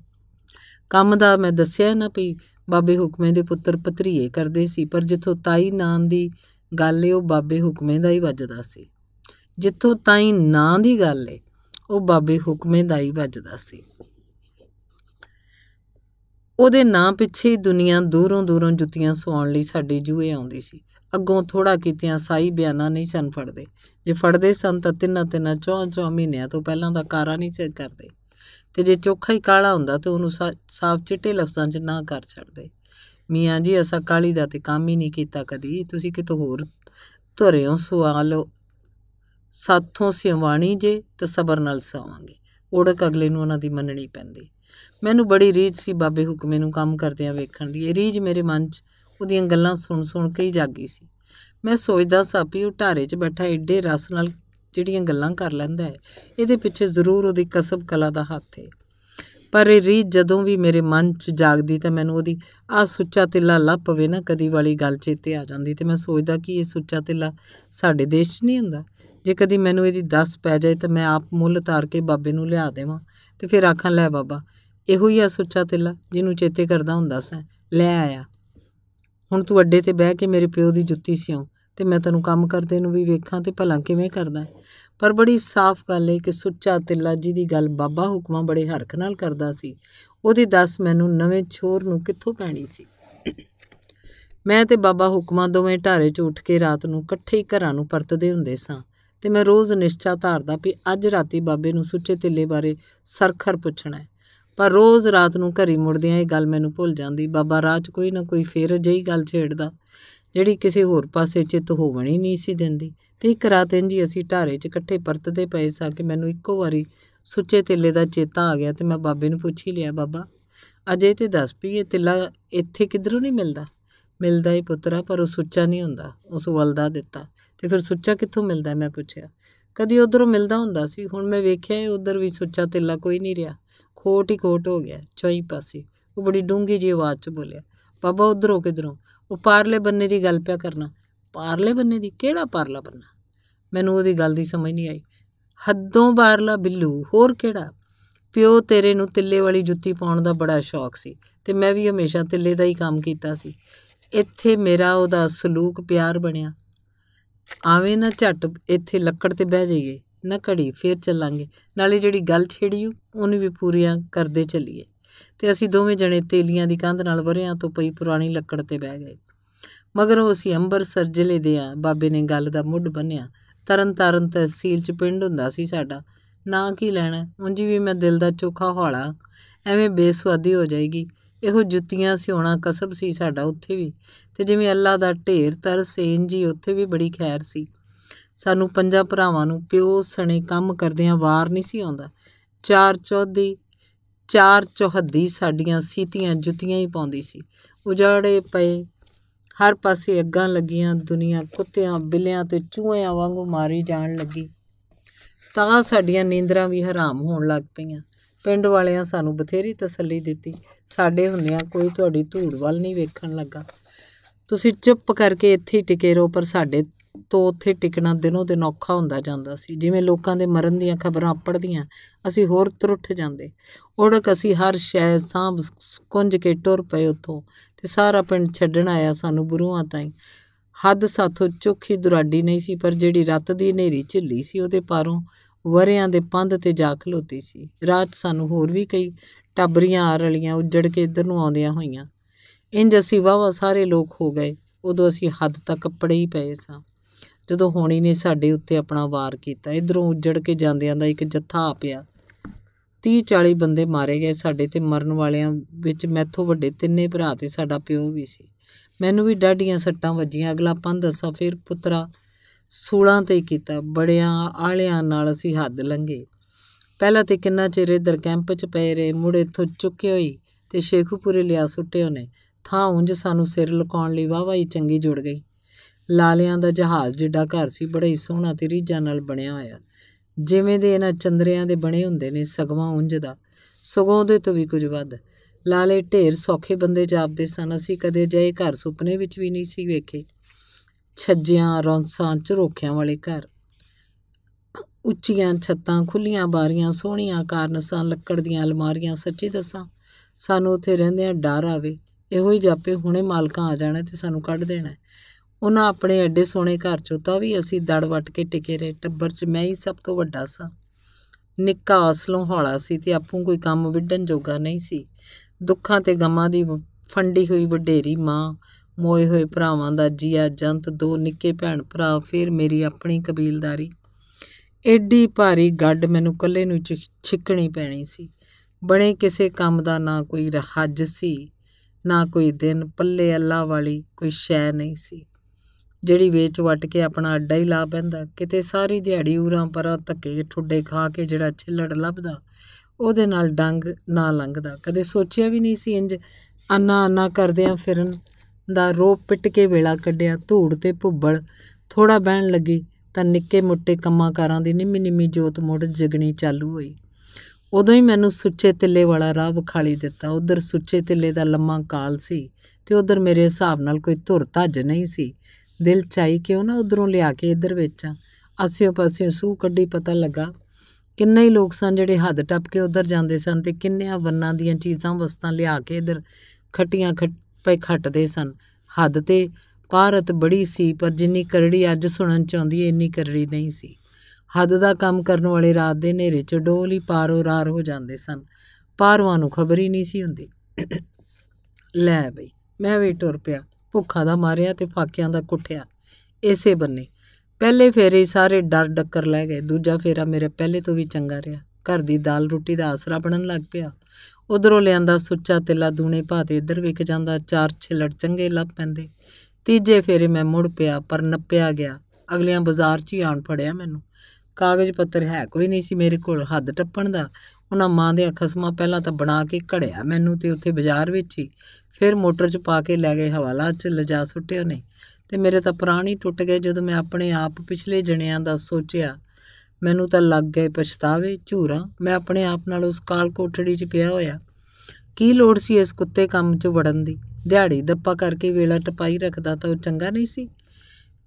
ਕੰਮ ਦਾ ਮੈਂ ਦੱਸਿਆ ਨਾ ਵੀ ਬਾਬੇ ਹੁਕਮੇ ਦੇ ਪੁੱਤਰ ਭਤਰੀਏ ਕਰਦੇ ਸੀ, ਪਰ ਜਿੱਥੋਂ ਤਾਈ ਨਾਂ ਦੀ ਗੱਲ ਏ, ਉਹ ਬਾਬੇ ਹੁਕਮੇ ਦਾ ਹੀ ਵੱਜਦਾ ਸੀ। ਜਿੱਥੋਂ ਤਾਈ ਨਾਂ ਦੀ ਗੱਲ ਏ, ਉਹ ਬਾਬੇ ਹੁਕਮੇ ਦਾ ਹੀ ਵੱਜਦਾ ਸੀ। ਉਹਦੇ ਨਾਂ ਪਿੱਛੇ ਹੀ ਦੁਨੀਆ ਦੂਰੋਂ ਦੂਰੋਂ ਜੁੱਤੀਆਂ ਸਵਾਉਣ ਲਈ ਸਾਡੇ ਜੂਏ ਆਉਂਦੀ ਸੀ। ਅੱਗੋਂ ਥੋੜਾ ਕੀਤਿਆਂ ਸਾਈ ਬਿਆਨਾ ਨਹੀਂ ਸਨ ਫੜਦੇ। ਜੇ ਫੜਦੇ ਸਨ ਤਾਂ ਤਿੰਨਾਂ ਤਿੰਨਾਂ ਚੌਂ ਚੌਂ ਮਹੀਨਿਆਂ ਤੋਂ ਪਹਿਲਾਂ ਦਾ ਕਾਰਾ ਨਹੀਂ ਸੀ ਕਰਦੇ। ਤੇ ਜੇ ਚੋਖਾ ਹੀ ਕਾਲਾ ਹੁੰਦਾ ਤੇ ਉਹਨੂੰ ਸਾਫ਼ ਚਿੱਟੇ ਲਫ਼ਜ਼ਾਂ 'ਚ ਨਾ ਕਰ ਛੱਡਦੇ। ਮੀਆਂ ਜੀ, ਅਸਾਂ ਕਾਲੀ ਦਾ ਤੇ ਕੰਮ ਹੀ ਨਹੀਂ ਕੀਤਾ ਕਦੀ। ਤੁਸੀਂ ਕਿਤੋਂ ਹੋਰ ਧੁਰਿਓ ਸਵਾਲ ਸਾਥੋਂ ਸਿਵਾਣੀ ਜੇ ਤੇ ਸਬਰ ਨਾਲ ਸਵਾਵਾਂਗੇ ਓੜਕ ਅਗਲੇ ਨੂੰ ਉਹਨਾਂ ਦੀ ਮੰਨਣੀ ਪੈਂਦੀ। ਮੈਨੂੰ ਬੜੀ ਰੀਝ ਸੀ ਬਾਬੇ ਹੁਕਮੇ ਨੂੰ ਕੰਮ ਕਰਦਿਆਂ ਵੇਖਣ ਦੀ। ਇਹ ਰੀਝ ਮੇਰੇ ਮਨ 'ਚ ਉਹਦੀਆਂ ਗੱਲਾਂ ਸੁਣ ਸੁਣ ਕੇ ਹੀ ਜਾਗੀ ਸੀ। ਮੈਂ ਸੋਚਦਾ ਸਾਂ ਵੀ ਉਹ ਢਾਰੇ 'ਚ ਬੈਠਾ ਏਡੇ ਰਸ ਨਾਲ ਜਿਹੜੀਆਂ ਗੱਲਾਂ ਕਰ ਲੈਂਦਾ ਹੈ, ਇਹਦੇ ਪਿੱਛੇ ਜ਼ਰੂਰ ਉਹਦੀ ਕਸਬ ਕਲਾ ਦਾ ਹੱਥ ਹੈ ਪਰ ਇਹ ਰੀਝ ਜਦੋਂ ਵੀ ਮੇਰੇ ਮਨ 'ਚ ਜਾਗਦੀ ਤਾਂ ਮੈਨੂੰ ਉਹਦੀ ਆ ਸੁੱਚਾ ਤਿੱਲਾ ਲੱਭ ਪਵੇ ਨਾ ਕਦੀ ਵਾਲੀ ਗੱਲ ਚੇਤੇ ਆ ਜਾਂਦੀ ਤੇ ਮੈਂ ਸੋਚਦਾ ਕਿ ਇਹ ਸੁੱਚਾ ਤਿੱਲਾ ਸਾਡੇ ਦੇਸ਼ 'ਚ ਨਹੀਂ ਹੁੰਦਾ। ਜੇ ਕਦੀ ਮੈਨੂੰ ਇਹਦੀ ਦੱਸ ਪੈ ਜਾਏ ਤਾਂ ਮੈਂ ਆਪ ਮੁੱਲ ਤਾਰ ਕੇ ਬਾਬੇ ਨੂੰ ਲਿਆ ਦੇਵਾਂ। ਤੇ ਫਿਰ ਆਖਾਂ, ਲੈ ਬਾਬਾ, ਇਹੋ ਹੀ ਆ ਸੁੱਚਾ ਤਿੱਲਾ ਜਿਹਨੂੰ ਚੇਤੇ ਕਰਦਾ ਹੁੰਦਾ ਸਾਂ। ਲੈ ਆਇਆ। ਹੁਣ ਤੂੰ ਅੱਡੇ ਤੇ ਬਹਿ ਕੇ ਮੇਰੇ ਪਿਓ ਦੀ ਜੁੱਤੀ ਸਿਉ ਤੇ ਮੈਂ ਤੈਨੂੰ ਕੰਮ ਕਰਦੇ ਨੂੰ ਵੀ ਵੇਖਾਂ ਤੇ ਭਲਾ ਕਿਵੇਂ ਕਰਦਾ ਪਰ ਬੜੀ ਸਾਫ਼ ਗੱਲ ਹੈ ਕਿ ਸੁੱਚਾ ਤਿੱਲਾ ਜੀ ਦੀ ਗੱਲ ਬਾਬਾ ਹੁਕਮਾਂ ਬੜੇ ਹਰਖ ਨਾਲ ਕਰਦਾ ਸੀ, ਉਹਦੀ ਦੱਸ ਮੈਨੂੰ ਨਵੇਂ ਛੋਰ ਨੂੰ ਕਿੱਥੋਂ ਪੈਣੀ ਸੀ? ਮੈਂ ਤੇ ਬਾਬਾ ਹੁਕਮਾਂ ਦੋਵੇਂ ਢਾਰੇ 'ਚ ਉੱਠ ਕੇ ਰਾਤ ਨੂੰ ਇਕੱਠੇ ਹੀ ਘਰਾਂ ਨੂੰ ਪਰਤਦੇ ਹੁੰਦੇ ਸਾਂ। ਤੇ ਮੈਂ ਰੋਜ਼ ਨਿਸ਼ਚਾ ਧਾਰਦਾ ਵੀ ਅੱਜ ਰਾਤੀ ਬਾਬੇ ਨੂੰ ਸੁੱਚੇ ਤਿੱਲੇ ਬਾਰੇ ਸਰਖਰ ਪੁੱਛਣਾ ਹੈ। ਪਰ ਰੋਜ਼ ਰਾਤ ਨੂੰ ਘਰੀ ਮੁੜਦਿਆਂ ਇਹ ਗੱਲ ਮੈਨੂੰ ਭੁੱਲ ਜਾਂਦੀ, ਬਾਬਾ ਰਾਹ 'ਚ ਕੋਈ ਨਾ ਕੋਈ ਫੇਰ ਅਜਿਹੀ ਗੱਲ ਛੇੜਦਾ, ਜਿਹੜੀ ਕਿਸੇ ਹੋਰ ਪਾਸੇ ਚਿੱਤ ਹੋਵਣ ਹੀ ਨਹੀਂ ਸੀ ਦਿੰਦੀ। ਤੇ ਇੱਕ ਰਾਤ ਇੰਜੀ ਅਸੀਂ ਢਾਰੇ 'ਚ ਇਕੱਠੇ ਪਰਤਦੇ ਪਏ ਸਾਂ ਕਿ ਮੈਨੂੰ ਇੱਕੋ ਵਾਰੀ ਸੁੱਚੇ ਤਿੱਲੇ ਦਾ ਚੇਤਾ ਆ ਗਿਆ ਤੇ ਮੈਂ ਬਾਬੇ ਨੂੰ ਪੁੱਛ ਹੀ ਲਿਆ, ਬਾਬਾ, ਅਜੇ ਤੇ ਦੱਸ ਵੀ ਇਹ ਤਿੱਲਾ ਇੱਥੇ ਕਿਧਰੋਂ ਨਹੀਂ ਮਿਲਦਾ? ਮਿਲਦਾ ਹੀ ਪੁੱਤਰਾ, ਪਰ ਉਹ ਸੁੱਚਾ ਨਹੀਂ ਹੁੰਦਾ, ਉਸ ਵਲਦਾ ਦਿੱਤਾ। ਤੇ ਫਿਰ ਸੁੱਚਾ ਕਿੱਥੋਂ ਮਿਲਦਾ ਮੈਂ ਪੁੱਛਿਆ। ਕਦੀ ਉਧਰੋਂ ਮਿਲਦਾ ਹੁੰਦਾ ਸੀ, ਹੁਣ ਮੈਂ ਵੇਖਿਆ ਉਧਰ ਵੀ ਸੁੱਚਾ ਤਿੱਲਾ ਕੋਈ ਨਹੀਂ ਰਿਹਾ। ਖੋਟ ਹੀ ਖੋਟ ਹੋ ਗਿਆ, ਚੌਈ ਪਾਸੇ। ਉਹ ਬੜੀ ਡੂੰਗੀ ਜੀ ਆਵਾਜ਼ 'ਚ ਬੋਲਿਆ, ਬਾਬਾ ਉਧਰੋਂ ਕਿਧਰੋਂ? ਉਹ ਪਾਰਲੇ ਬੰਨੇ ਦੀ ਗੱਲ ਪਿਆ ਕਰਨਾ। ਪਾਰਲੇ ਬੰਨੇ ਦੀ? ਕਿਹੜਾ ਪਾਰਲਾ ਬੰਨਾ? ਮੈਨੂੰ ਉਹਦੀ ਗੱਲ ਦੀ ਸਮਝ ਨਹੀਂ ਆਈ। ਹੱਦੋਂ ਬਾਰਲਾ ਬਿੱਲੂ, ਹੋਰ ਕਿਹੜਾ? ਪਿਓ ਤੇਰੇ ਨੂੰ ਤਿੱਲੇ ਵਾਲੀ ਜੁੱਤੀ ਪਾਉਣ ਦਾ ਬੜਾ ਸ਼ੌਕ ਸੀ ਤੇ ਮੈਂ ਵੀ ਹਮੇਸ਼ਾ ਤਿੱਲੇ ਦਾ ਹੀ ਕੰਮ ਕੀਤਾ ਸੀ। ਇੱਥੇ ਮੇਰਾ ਉਹਦਾ ਸਲੂਕ ਪਿਆਰ ਬਣਿਆ। ਆਵੇਂ ਨਾ ਝੱਟ ਇੱਥੇ ਲੱਕੜ ਤੇ ਬਹਿ ਜਾਈਏ, ਨਾ ਘੜੀ ਫੇਰ ਚੱਲਾਂਗੇ। ਨਾਲੇ ਜਿਹੜੀ ਗੱਲ ਛੇੜੀ ਉਹਨੂੰ ਵੀ ਪੂਰੀਆਂ ਕਰਦੇ ਚੱਲੀਏ। ਤੇ ਅਸੀਂ ਦੋਵੇਂ ਜਣੇ ਤੇਲੀਆਂ ਦੀ ਕੰਧ ਨਾਲ ਵਰਿਆਂ ਤੋਂ ਪਈ ਪੁਰਾਣੀ ਲੱਕੜ ਤੇ ਬਹਿ ਗਏ। ਮਗਰੋਂ ਅਸੀਂ ਅੰਬਰਸਰ ਜ਼ਿਲ੍ਹੇ ਦੇ ਆ, ਬਾਬੇ ਨੇ ਗੱਲ ਦਾ ਮੁੱਢ ਬੰਨਿਆ। ਤਰਨ ਤਾਰਨ ਤਹਿਸੀਲ 'ਚ ਪਿੰਡ ਹੁੰਦਾ ਸੀ ਸਾਡਾ। ਨਾ ਕੀ ਲੈਣਾ, ਉਂਝ ਵੀ ਮੈਂ ਦਿਲ ਦਾ ਚੋਖਾ ਹੌਲਾ, ਐਵੇਂ ਬੇਸਵਾਦੀ ਹੋ ਜਾਏਗੀ। ਇਹੋ ਜੁੱਤੀਆਂ ਸਿਉਣਾ ਕਸਬ ਸੀ ਸਾਡਾ ਉੱਥੇ ਵੀ। ਤੇ ਜਿਵੇਂ ਅੱਲਾ ਦਾ ਢੇਰ ਤਰਸੇਨ ਜੀ, ਉੱਥੇ ਵੀ ਬੜੀ ਖੈਰ ਸੀ। ਸਾਨੂੰ ਪੰਜਾਂ ਭਰਾਵਾਂ ਨੂੰ ਪਿਓ ਸਣੇ ਕੰਮ ਕਰਦਿਆਂ ਵਾਰ ਨਹੀਂ ਸੀ ਆਉਂਦਾ। ਚਾਰ ਚੌਧੀ ਚਾਰ ਚੌਹੱਦੀ ਸਾਡੀਆਂ ਸੀਤੀਆਂ ਜੁੱਤੀਆਂ ਹੀ ਪਾਉਂਦੀ ਸੀ। ਉਜਾੜੇ ਪਏ, ਹਰ ਪਾਸੇ ਅੱਗਾਂ ਲੱਗੀਆਂ, ਦੁਨੀਆ ਕੁੱਤਿਆਂ, ਬਿੱਲਿਆਂ ਤੇ ਚੂਹਿਆਂ ਵਾਂਗੂ ਮਾਰੀ ਜਾਣ ਲੱਗੀ। ਤਾਂ ਸਾਡੀਆਂ ਨੀਂਦਰਾਂ ਵੀ ਹਰਾਮ ਹੋਣ ਲੱਗ ਪਈਆਂ। ਪਿੰਡ ਵਾਲਿਆਂ ਸਾਨੂੰ ਬਥੇਰੀ ਤਸੱਲੀ ਦਿੱਤੀ। ਸਾਡੇ ਹੁੰਦਿਆਂ ਕੋਈ ਤੁਹਾਡੀ ਧੂੜ ਵੱਲ ਨਹੀਂ ਵੇਖਣ ਲੱਗਾ। ਤੁਸੀਂ ਚੁੱਪ ਕਰਕੇ ਇੱਥੇ ਹੀ ਟਿਕੇ ਰਹੋ, ਪਰ ਸਾਡੇ ਤੋਂ ਉੱਥੇ ਟਿਕਣਾ ਦਿਨੋਂ ਦਿਨ ਔਖਾ ਹੁੰਦਾ ਜਾਂਦਾ ਸੀ। ਜਿਵੇਂ ਲੋਕਾਂ ਦੇ ਮਰਨ ਦੀਆਂ ਖਬਰਾਂ ਪੜਦੀਆਂ ਅਸੀਂ ਹੋਰ ਤਰੁੱਠ ਜਾਂਦੇ। ਉੜਕ ਅਸੀਂ ਹਰ ਸ਼ੈ ਸਾਂਭ ਕੁੰਝ ਕੇ ਟੁਰ ਪਏ ਉੱਥੋਂ, ਤੇ ਸਾਰਾ ਪਿੰਡ ਛੱਡਣ ਆਇਆ ਸਾਨੂੰ ਬੁਰੂਆਂ ਤਾਈਂ। ਹੱਦ ਸਾਥੋਂ ਚੋਖੀ ਦੁਰਾਡੀ ਨਹੀਂ ਸੀ, ਪਰ ਜਿਹੜੀ ਰੱਤ ਦੀ ਹਨੇਰੀ ਝਿੱਲੀ ਸੀ, ਉਹਦੇ ਪਾਰੋਂ ਵਰਿਆਂ ਦੇ ਪੰਧ ਤੇ ਜਾ ਖਲੋਤੀ ਸੀ। ਰਾਤ ਸਾਨੂੰ ਹੋਰ ਵੀ ਕਈ ਟਾਬਰੀਆਂ ਆ ਰਲੀਆਂ ਉੱਜੜ ਕੇ ਇੱਧਰ ਨੂੰ ਆਉਂਦੀਆਂ ਹੋਈਆਂ। ਇੰਜ ਅਸੀਂ ਵਾਵਾ ਸਾਰੇ ਲੋਕ ਹੋ ਗਏ। ਉਦੋਂ ਅਸੀਂ ਹੱਦ ਤੱਕ ਕੱਪੜੇ ਹੀ ਪਏ ਸਾਂ। ਜਦੋਂ ਹੋਣੀ ਨੇ ਸਾਡੇ ਉੱਤੇ ਆਪਣਾ ਵਾਰ ਕੀਤਾ, ਇਧਰੋਂ ਉੱਜੜ ਕੇ ਜਾਂਦਿਆਂ ਦਾ ਇੱਕ ਜੱਥਾ ਆ ਪਿਆ। 30 40 ਬੰਦੇ ਮਾਰੇ ਗਏ ਸਾਡੇ ਤੇ। ਮਰਨ ਵਾਲਿਆਂ ਵਿੱਚ ਮੈਥੋਂ ਵੱਡੇ ਤਿੰਨੇ ਭਰਾ ਤੇ ਸਾਡਾ ਪਿਓ ਵੀ ਸੀ। ਮੈਨੂੰ ਵੀ ਡਾਢੀਆਂ ਸੱਟਾਂ ਵੱਜੀਆਂ। ਅਗਲਾ ਪੰਧ ਅਸਾਂ ਫਿਰ ਪੁੱਤਰਾ ਸੂਲਾਂ ਤੇ ਕੀਤਾ। ਬੜਿਆਂ ਆਲਿਆਂ ਨਾਲ ਅਸੀਂ ਹੱਦ ਲੰਘੇ। ਪਹਿਲਾਂ ਤੇ ਕਿੰਨਾ ਚਿਰ ਇਧਰ ਕੈਂਪ 'ਚ ਪਏ ਰਹੇ, ਮੁੜੇ ਇੱਥੋਂ ਚੁੱਕੇ ਹੋਈ ਤੇ ਸ਼ੇਖੂਪੁਰੇ ਲਿਆ ਸੁੱਟੇ ਉਹਨੇ। ਥਾਂ ਉਂਝ ਸਾਨੂੰ ਸਿਰ ਲੁਕਾਉਣ ਲਈ ਵਾਵਾ ਹੀ ਚੰਗੀ ਜੁੜ ਗਈ। ਲਾਲਿਆਂ ਦਾ ਜਹਾਜ਼ ਜਿੱਡਾ ਘਰ ਸੀ, ਬੜਾ ਹੀ ਸੋਹਣਾ ਤੇ ਰੀਝਾਂ ਨਾਲ ਬਣਿਆ ਹੋਇਆ। ਜਿਵੇਂ ਦੇ ਇਹਨਾਂ ਚੰਦਰਿਆਂ ਦੇ ਬਣੇ ਹੁੰਦੇ ਨੇ, ਸਗਵਾ ਉਂਝ ਦਾ। ਸਗੋਂ ਉਹਦੇ ਤੋਂ ਵੀ ਕੁਝ ਵੱਧ। ਲਾਲੇ ਢੇਰ ਸੌਖੇ ਬੰਦੇ ਜਾਪਦੇ ਸਨ। ਅਸੀਂ ਕਦੇ ਜਏ ਘਰ ਸੁਪਨੇ ਵਿੱਚ ਵੀ ਨਹੀਂ ਸੀ ਵੇਖੇ। ਛੱਜਿਆਂ ਰੌਂਸਾਂ ਝਰੋਖਿਆਂ ਵਾਲੇ ਘਰ। ਉੱਚੀਆਂ ਛੱਤਾਂ ਖੁੱਲੀਆਂ ਬਾਰੀਆਂ, ਸੋਹਣੀਆਂ ਕਾਰਨਸਾਂ, ਲੱਕੜ ਦੀਆਂ ਅਲਮਾਰੀਆਂ, ਸੱਚੀ ਦੱਸਾਂ, ਸਾਨੂੰ ਉੱਥੇ ਰਹਿੰਦਿਆਂ ਡਰ ਆਵੇ। ਇਹੋ ਹੀ ਜਾਪੇ, ਹੁਣੇ ਮਾਲਕਾਂ ਆ ਜਾਣਾ ਤੇ ਸਾਨੂੰ ਕੱਢ ਦੇਣਾ ਉਹਨਾਂ ਆਪਣੇ ਐਡੇ ਸੋਹਣੇ ਘਰ ਚੋਂ ਤਾਂ ਵੀ ਅਸੀਂ ਦੜ ਵੱਟ ਕੇ ਟਿਕੇ ਰਹੇ। ਟੱਬਰ 'ਚ ਮੈਂ ਹੀ ਸਭ ਤੋਂ ਵੱਡਾ ਸਾਂ। ਨਿੱਕਾ ਅਸਲੋਂ ਹੌਲਾ ਸੀ ਤੇ ਆਪੂ ਕੋਈ ਕੰਮ ਵਿੱਢਣ ਜੋਗਾ ਨਹੀਂ ਸੀ। ਦੁੱਖਾਂ ਤੇ ਗਮਾਂ ਦੀ ਫੰਡੀ ਹੋਈ ਵਡੇਰੀ ਮਾਂ ਮੋਏ ਹੋਏ ਭਰਾਵਾਂ ਦਾ ਜੀਆ ਜੰਤ, ਦੋ ਨਿੱਕੇ ਭੈਣ ਭਰਾ, ਫਿਰ ਮੇਰੀ ਆਪਣੀ ਕਬੀਲਦਾਰੀ। ਐਡੀ ਭਾਰੀ ਗੱਡ ਮੈਨੂੰ ਇਕੱਲੇ ਨੂੰ ਛਿੱਕਣੀ ਪੈਣੀ ਸੀ। ਬਣੇ ਕਿਸੇ ਕੰਮ ਦਾ ਨਾ ਕੋਈ ਹੱਜ ਸੀ, ਨਾ ਕੋਈ ਦਿਨ, ਪੱਲੇ ਅੱਲਾ ਵਾਲੀ ਕੋਈ ਸ਼ੈ ਨਹੀਂ ਸੀ। ਜਿਹੜੀ ਵੇਚ ਵਟ ਕੇ ਆਪਣਾ ਅੱਡਾ ਹੀ ਲਾ ਪੈਂਦਾ ਕਿਤੇ ਸਾਰੀ ਦਿਹਾੜੀ ਉਰਾਂ ਪਰਾਂ ਧੱਕੇ ਠੁੱਡੇ ਖਾ ਕੇ ਜਿਹੜਾ ਛਿੱਲੜ ਲੱਭਦਾ, ਉਹਦੇ ਨਾਲ ਡੰਗ ਨਾ ਲੰਘਦਾ। ਕਦੇ ਸੋਚਿਆ ਵੀ ਨਹੀਂ ਸੀ ਇੰਜ ਅੰਨਾ ਅੰਨਾ ਕਰਦਿਆਂ ਫਿਰਨ। ਦਾ ਰੋਪ ਪਿੱਟ ਕੇ ਵੇਲਾ ਕੱਢਿਆ, ਧੂੜ ਤੇ ਭੁੱਬਲ। ਥੋੜਾ ਬਹਿਣ ਲੱਗੀ ਤਾਂ ਨਿੱਕੇ ਮੁੱਟੇ ਕੰਮਾਂਕਾਰਾਂ ਦੀ ਨਿੰਮੀ ਨਿੰਮੀ ਜੋਤ ਮੁੜ ਜਗਣੀ ਚਾਲੂ ਹੋਈ। ਉਦੋਂ ਹੀ ਮੈਨੂੰ ਸੁੱਚੇ ਤਿੱਲੇ ਵਾਲਾ ਰਾਹ ਵਿਖਾਲੀ ਦਿੱਤਾ। ਉਧਰ ਸੁੱਚੇ ਤਿੱਲੇ ਦਾ ਲੰਮਾ ਕਾਲ ਸੀ ਤੇ ਉਧਰ ਮੇਰੇ ਹਿਸਾਬ ਨਾਲ ਕੋਈ ਧੁਰ ਧੱਜ ਨਹੀਂ ਸੀ। ਦਿਲ ਚਾਈ ਕਿਉਂ ਨਾ ਉਧਰੋਂ ਲਿਆ ਕੇ ਇੱਧਰ ਵੇਚਾਂ। ਆਸਿਓ ਪਾਸਿਓ ਸੂ ਕੱਢੀ ਪਤਾ ਲੱਗਾ ਕਿੰਨੇ ਹੀ ਲੋਕ ਸਨ ਜਿਹੜੇ ਹੱਦ ਟੱਪ ਕੇ ਉਧਰ ਜਾਂਦੇ ਸਨ ਤੇ ਕਿੰਨਿਆਂ ਵੰਨਾਂ ਦੀਆਂ ਚੀਜ਼ਾਂ, ਵਸਤਾਂ ਲਿਆ ਕੇ ਇੱਧਰ ਖੱਟੀਆਂ ਖੱਟ ਪਏ ਖੱਟਦੇ ਸਨ। ਹੱਦ ਤੇ ਭਾਰਤ ਬੜੀ ਸੀ, ਪਰ ਜਿੰਨੀ ਕਰੜੀ ਅੱਜ ਸੁਣਨ 'ਚ ਆਉਂਦੀ ਏ, ਇੰਨੀ ਕਰੜੀ ਨਹੀਂ ਸੀ। ਹੱਦ ਦਾ ਕੰਮ ਕਰਨ ਵਾਲੇ ਰਾਤ ਦੇ ਹਨੇਰੇ 'ਚ ਡੋਲ ਹੀ ਪਾਰੋ ਰਾਰ ਹੋ ਜਾਂਦੇ ਸਨ। ਪਾਰਵਾਂ ਨੂੰ ਖਬਰ ਹੀ ਨਹੀਂ ਸੀ ਹੁੰਦੀ। ਲੈ ਬਈ, ਮੈਂ ਵੀ ਟੁਰ ਪਿਆ। ਭੁੱਖਾ ਦਾ ਮਾਰਿਆ ਤੇ ਫਾਕਿਆਂ ਦਾ ਕੁੱਟਿਆ ਇਸੇ ਬੰਨੇ। ਪਹਿਲੇ ਫੇਰੇ ਸਾਰੇ ਡਰ ਡੱਕਰ ਲੈ ਗਏ। ਦੂਜਾ ਫੇਰਾ ਮੇਰੇ ਪਹਿਲੇ ਤੋਂ ਵੀ ਚੰਗਾ ਰਿਹਾ। ਘਰ ਦੀ ਦਾਲ ਰੋਟੀ ਦਾ ਆਸਰਾ ਬਣਨ ਲੱਗ ਪਿਆ। ਉਧਰੋਂ ਲਿਆਂਦਾ ਸੁੱਚਾ ਤਿੱਲਾ ਦੂਣੇ ਭਾ ਤੇ ਇੱਧਰ ਵਿਕ ਜਾਂਦਾ, ਚਾਰ ਛਿਲੜ ਚੰਗੇ ਲੱਭ ਪੈਂਦੇ। ਤੀਜੇ ਫੇਰੇ ਮੈਂ ਮੁੜ ਪਿਆ, ਪਰ ਨੱਪਿਆ ਗਿਆ। ਅਗਲਿਆਂ ਬਾਜ਼ਾਰ 'ਚ ਹੀ ਆਣ ਫੜਿਆ ਮੈਨੂੰ। ਕਾਗਜ਼ ਪੱਤਰ ਹੈ ਕੋਈ ਨਹੀਂ ਸੀ ਮੇਰੇ ਕੋਲ, ਹੱਦ ਟੱਪਣ ਦਾ। ਉਹਨਾਂ ਮਾਂ ਦੇ ਖਸਮਾਂ ਪਹਿਲਾਂ ਤਾਂ ਬਣਾ ਕੇ ਘੜਿਆ ਮੈਨੂੰ ਤੇ ਉੱਥੇ ਬਾਜ਼ਾਰ ਵਿੱਚ ਹੀ। ਫਿਰ ਮੋਟਰ 'ਚ ਪਾ ਕੇ ਲੈ ਗਏ ਹਵਾਲਾ 'ਚ, ਲਿਜਾ ਸੁੱਟੇ ਉਹਨੇ। ਤੇ ਮੇਰੇ ਤਾਂ ਪ੍ਰਾਣ ਹੀ ਟੁੱਟ ਗਏ ਜਦੋਂ ਮੈਂ ਆਪਣੇ ਆਪ ਪਿਛਲੇ ਜਣਿਆਂ ਦਾ ਸੋਚਿਆ। ਮੈਨੂੰ ਤਾਂ ਲੱਗ ਗਏ ਪਛਤਾਵੇ, ਝੂਰਾ। ਮੈਂ ਆਪਣੇ ਆਪ ਨਾਲ ਉਸ ਕਾਲ ਕੋਠੜੀ 'ਚ ਪਿਆ ਹੋਇਆ। ਕੀ ਲੋੜ ਸੀ ਇਸ ਕੁੱਤੇ ਕੰਮ 'ਚ ਵੜਨ ਦੀ? ਦਿਹਾੜੀ ਦੱਪਾ ਕਰਕੇ ਵੇਲਾ ਟਪਾਈ ਰੱਖਦਾ ਤਾਂ ਉਹ ਚੰਗਾ ਨਹੀਂ ਸੀ?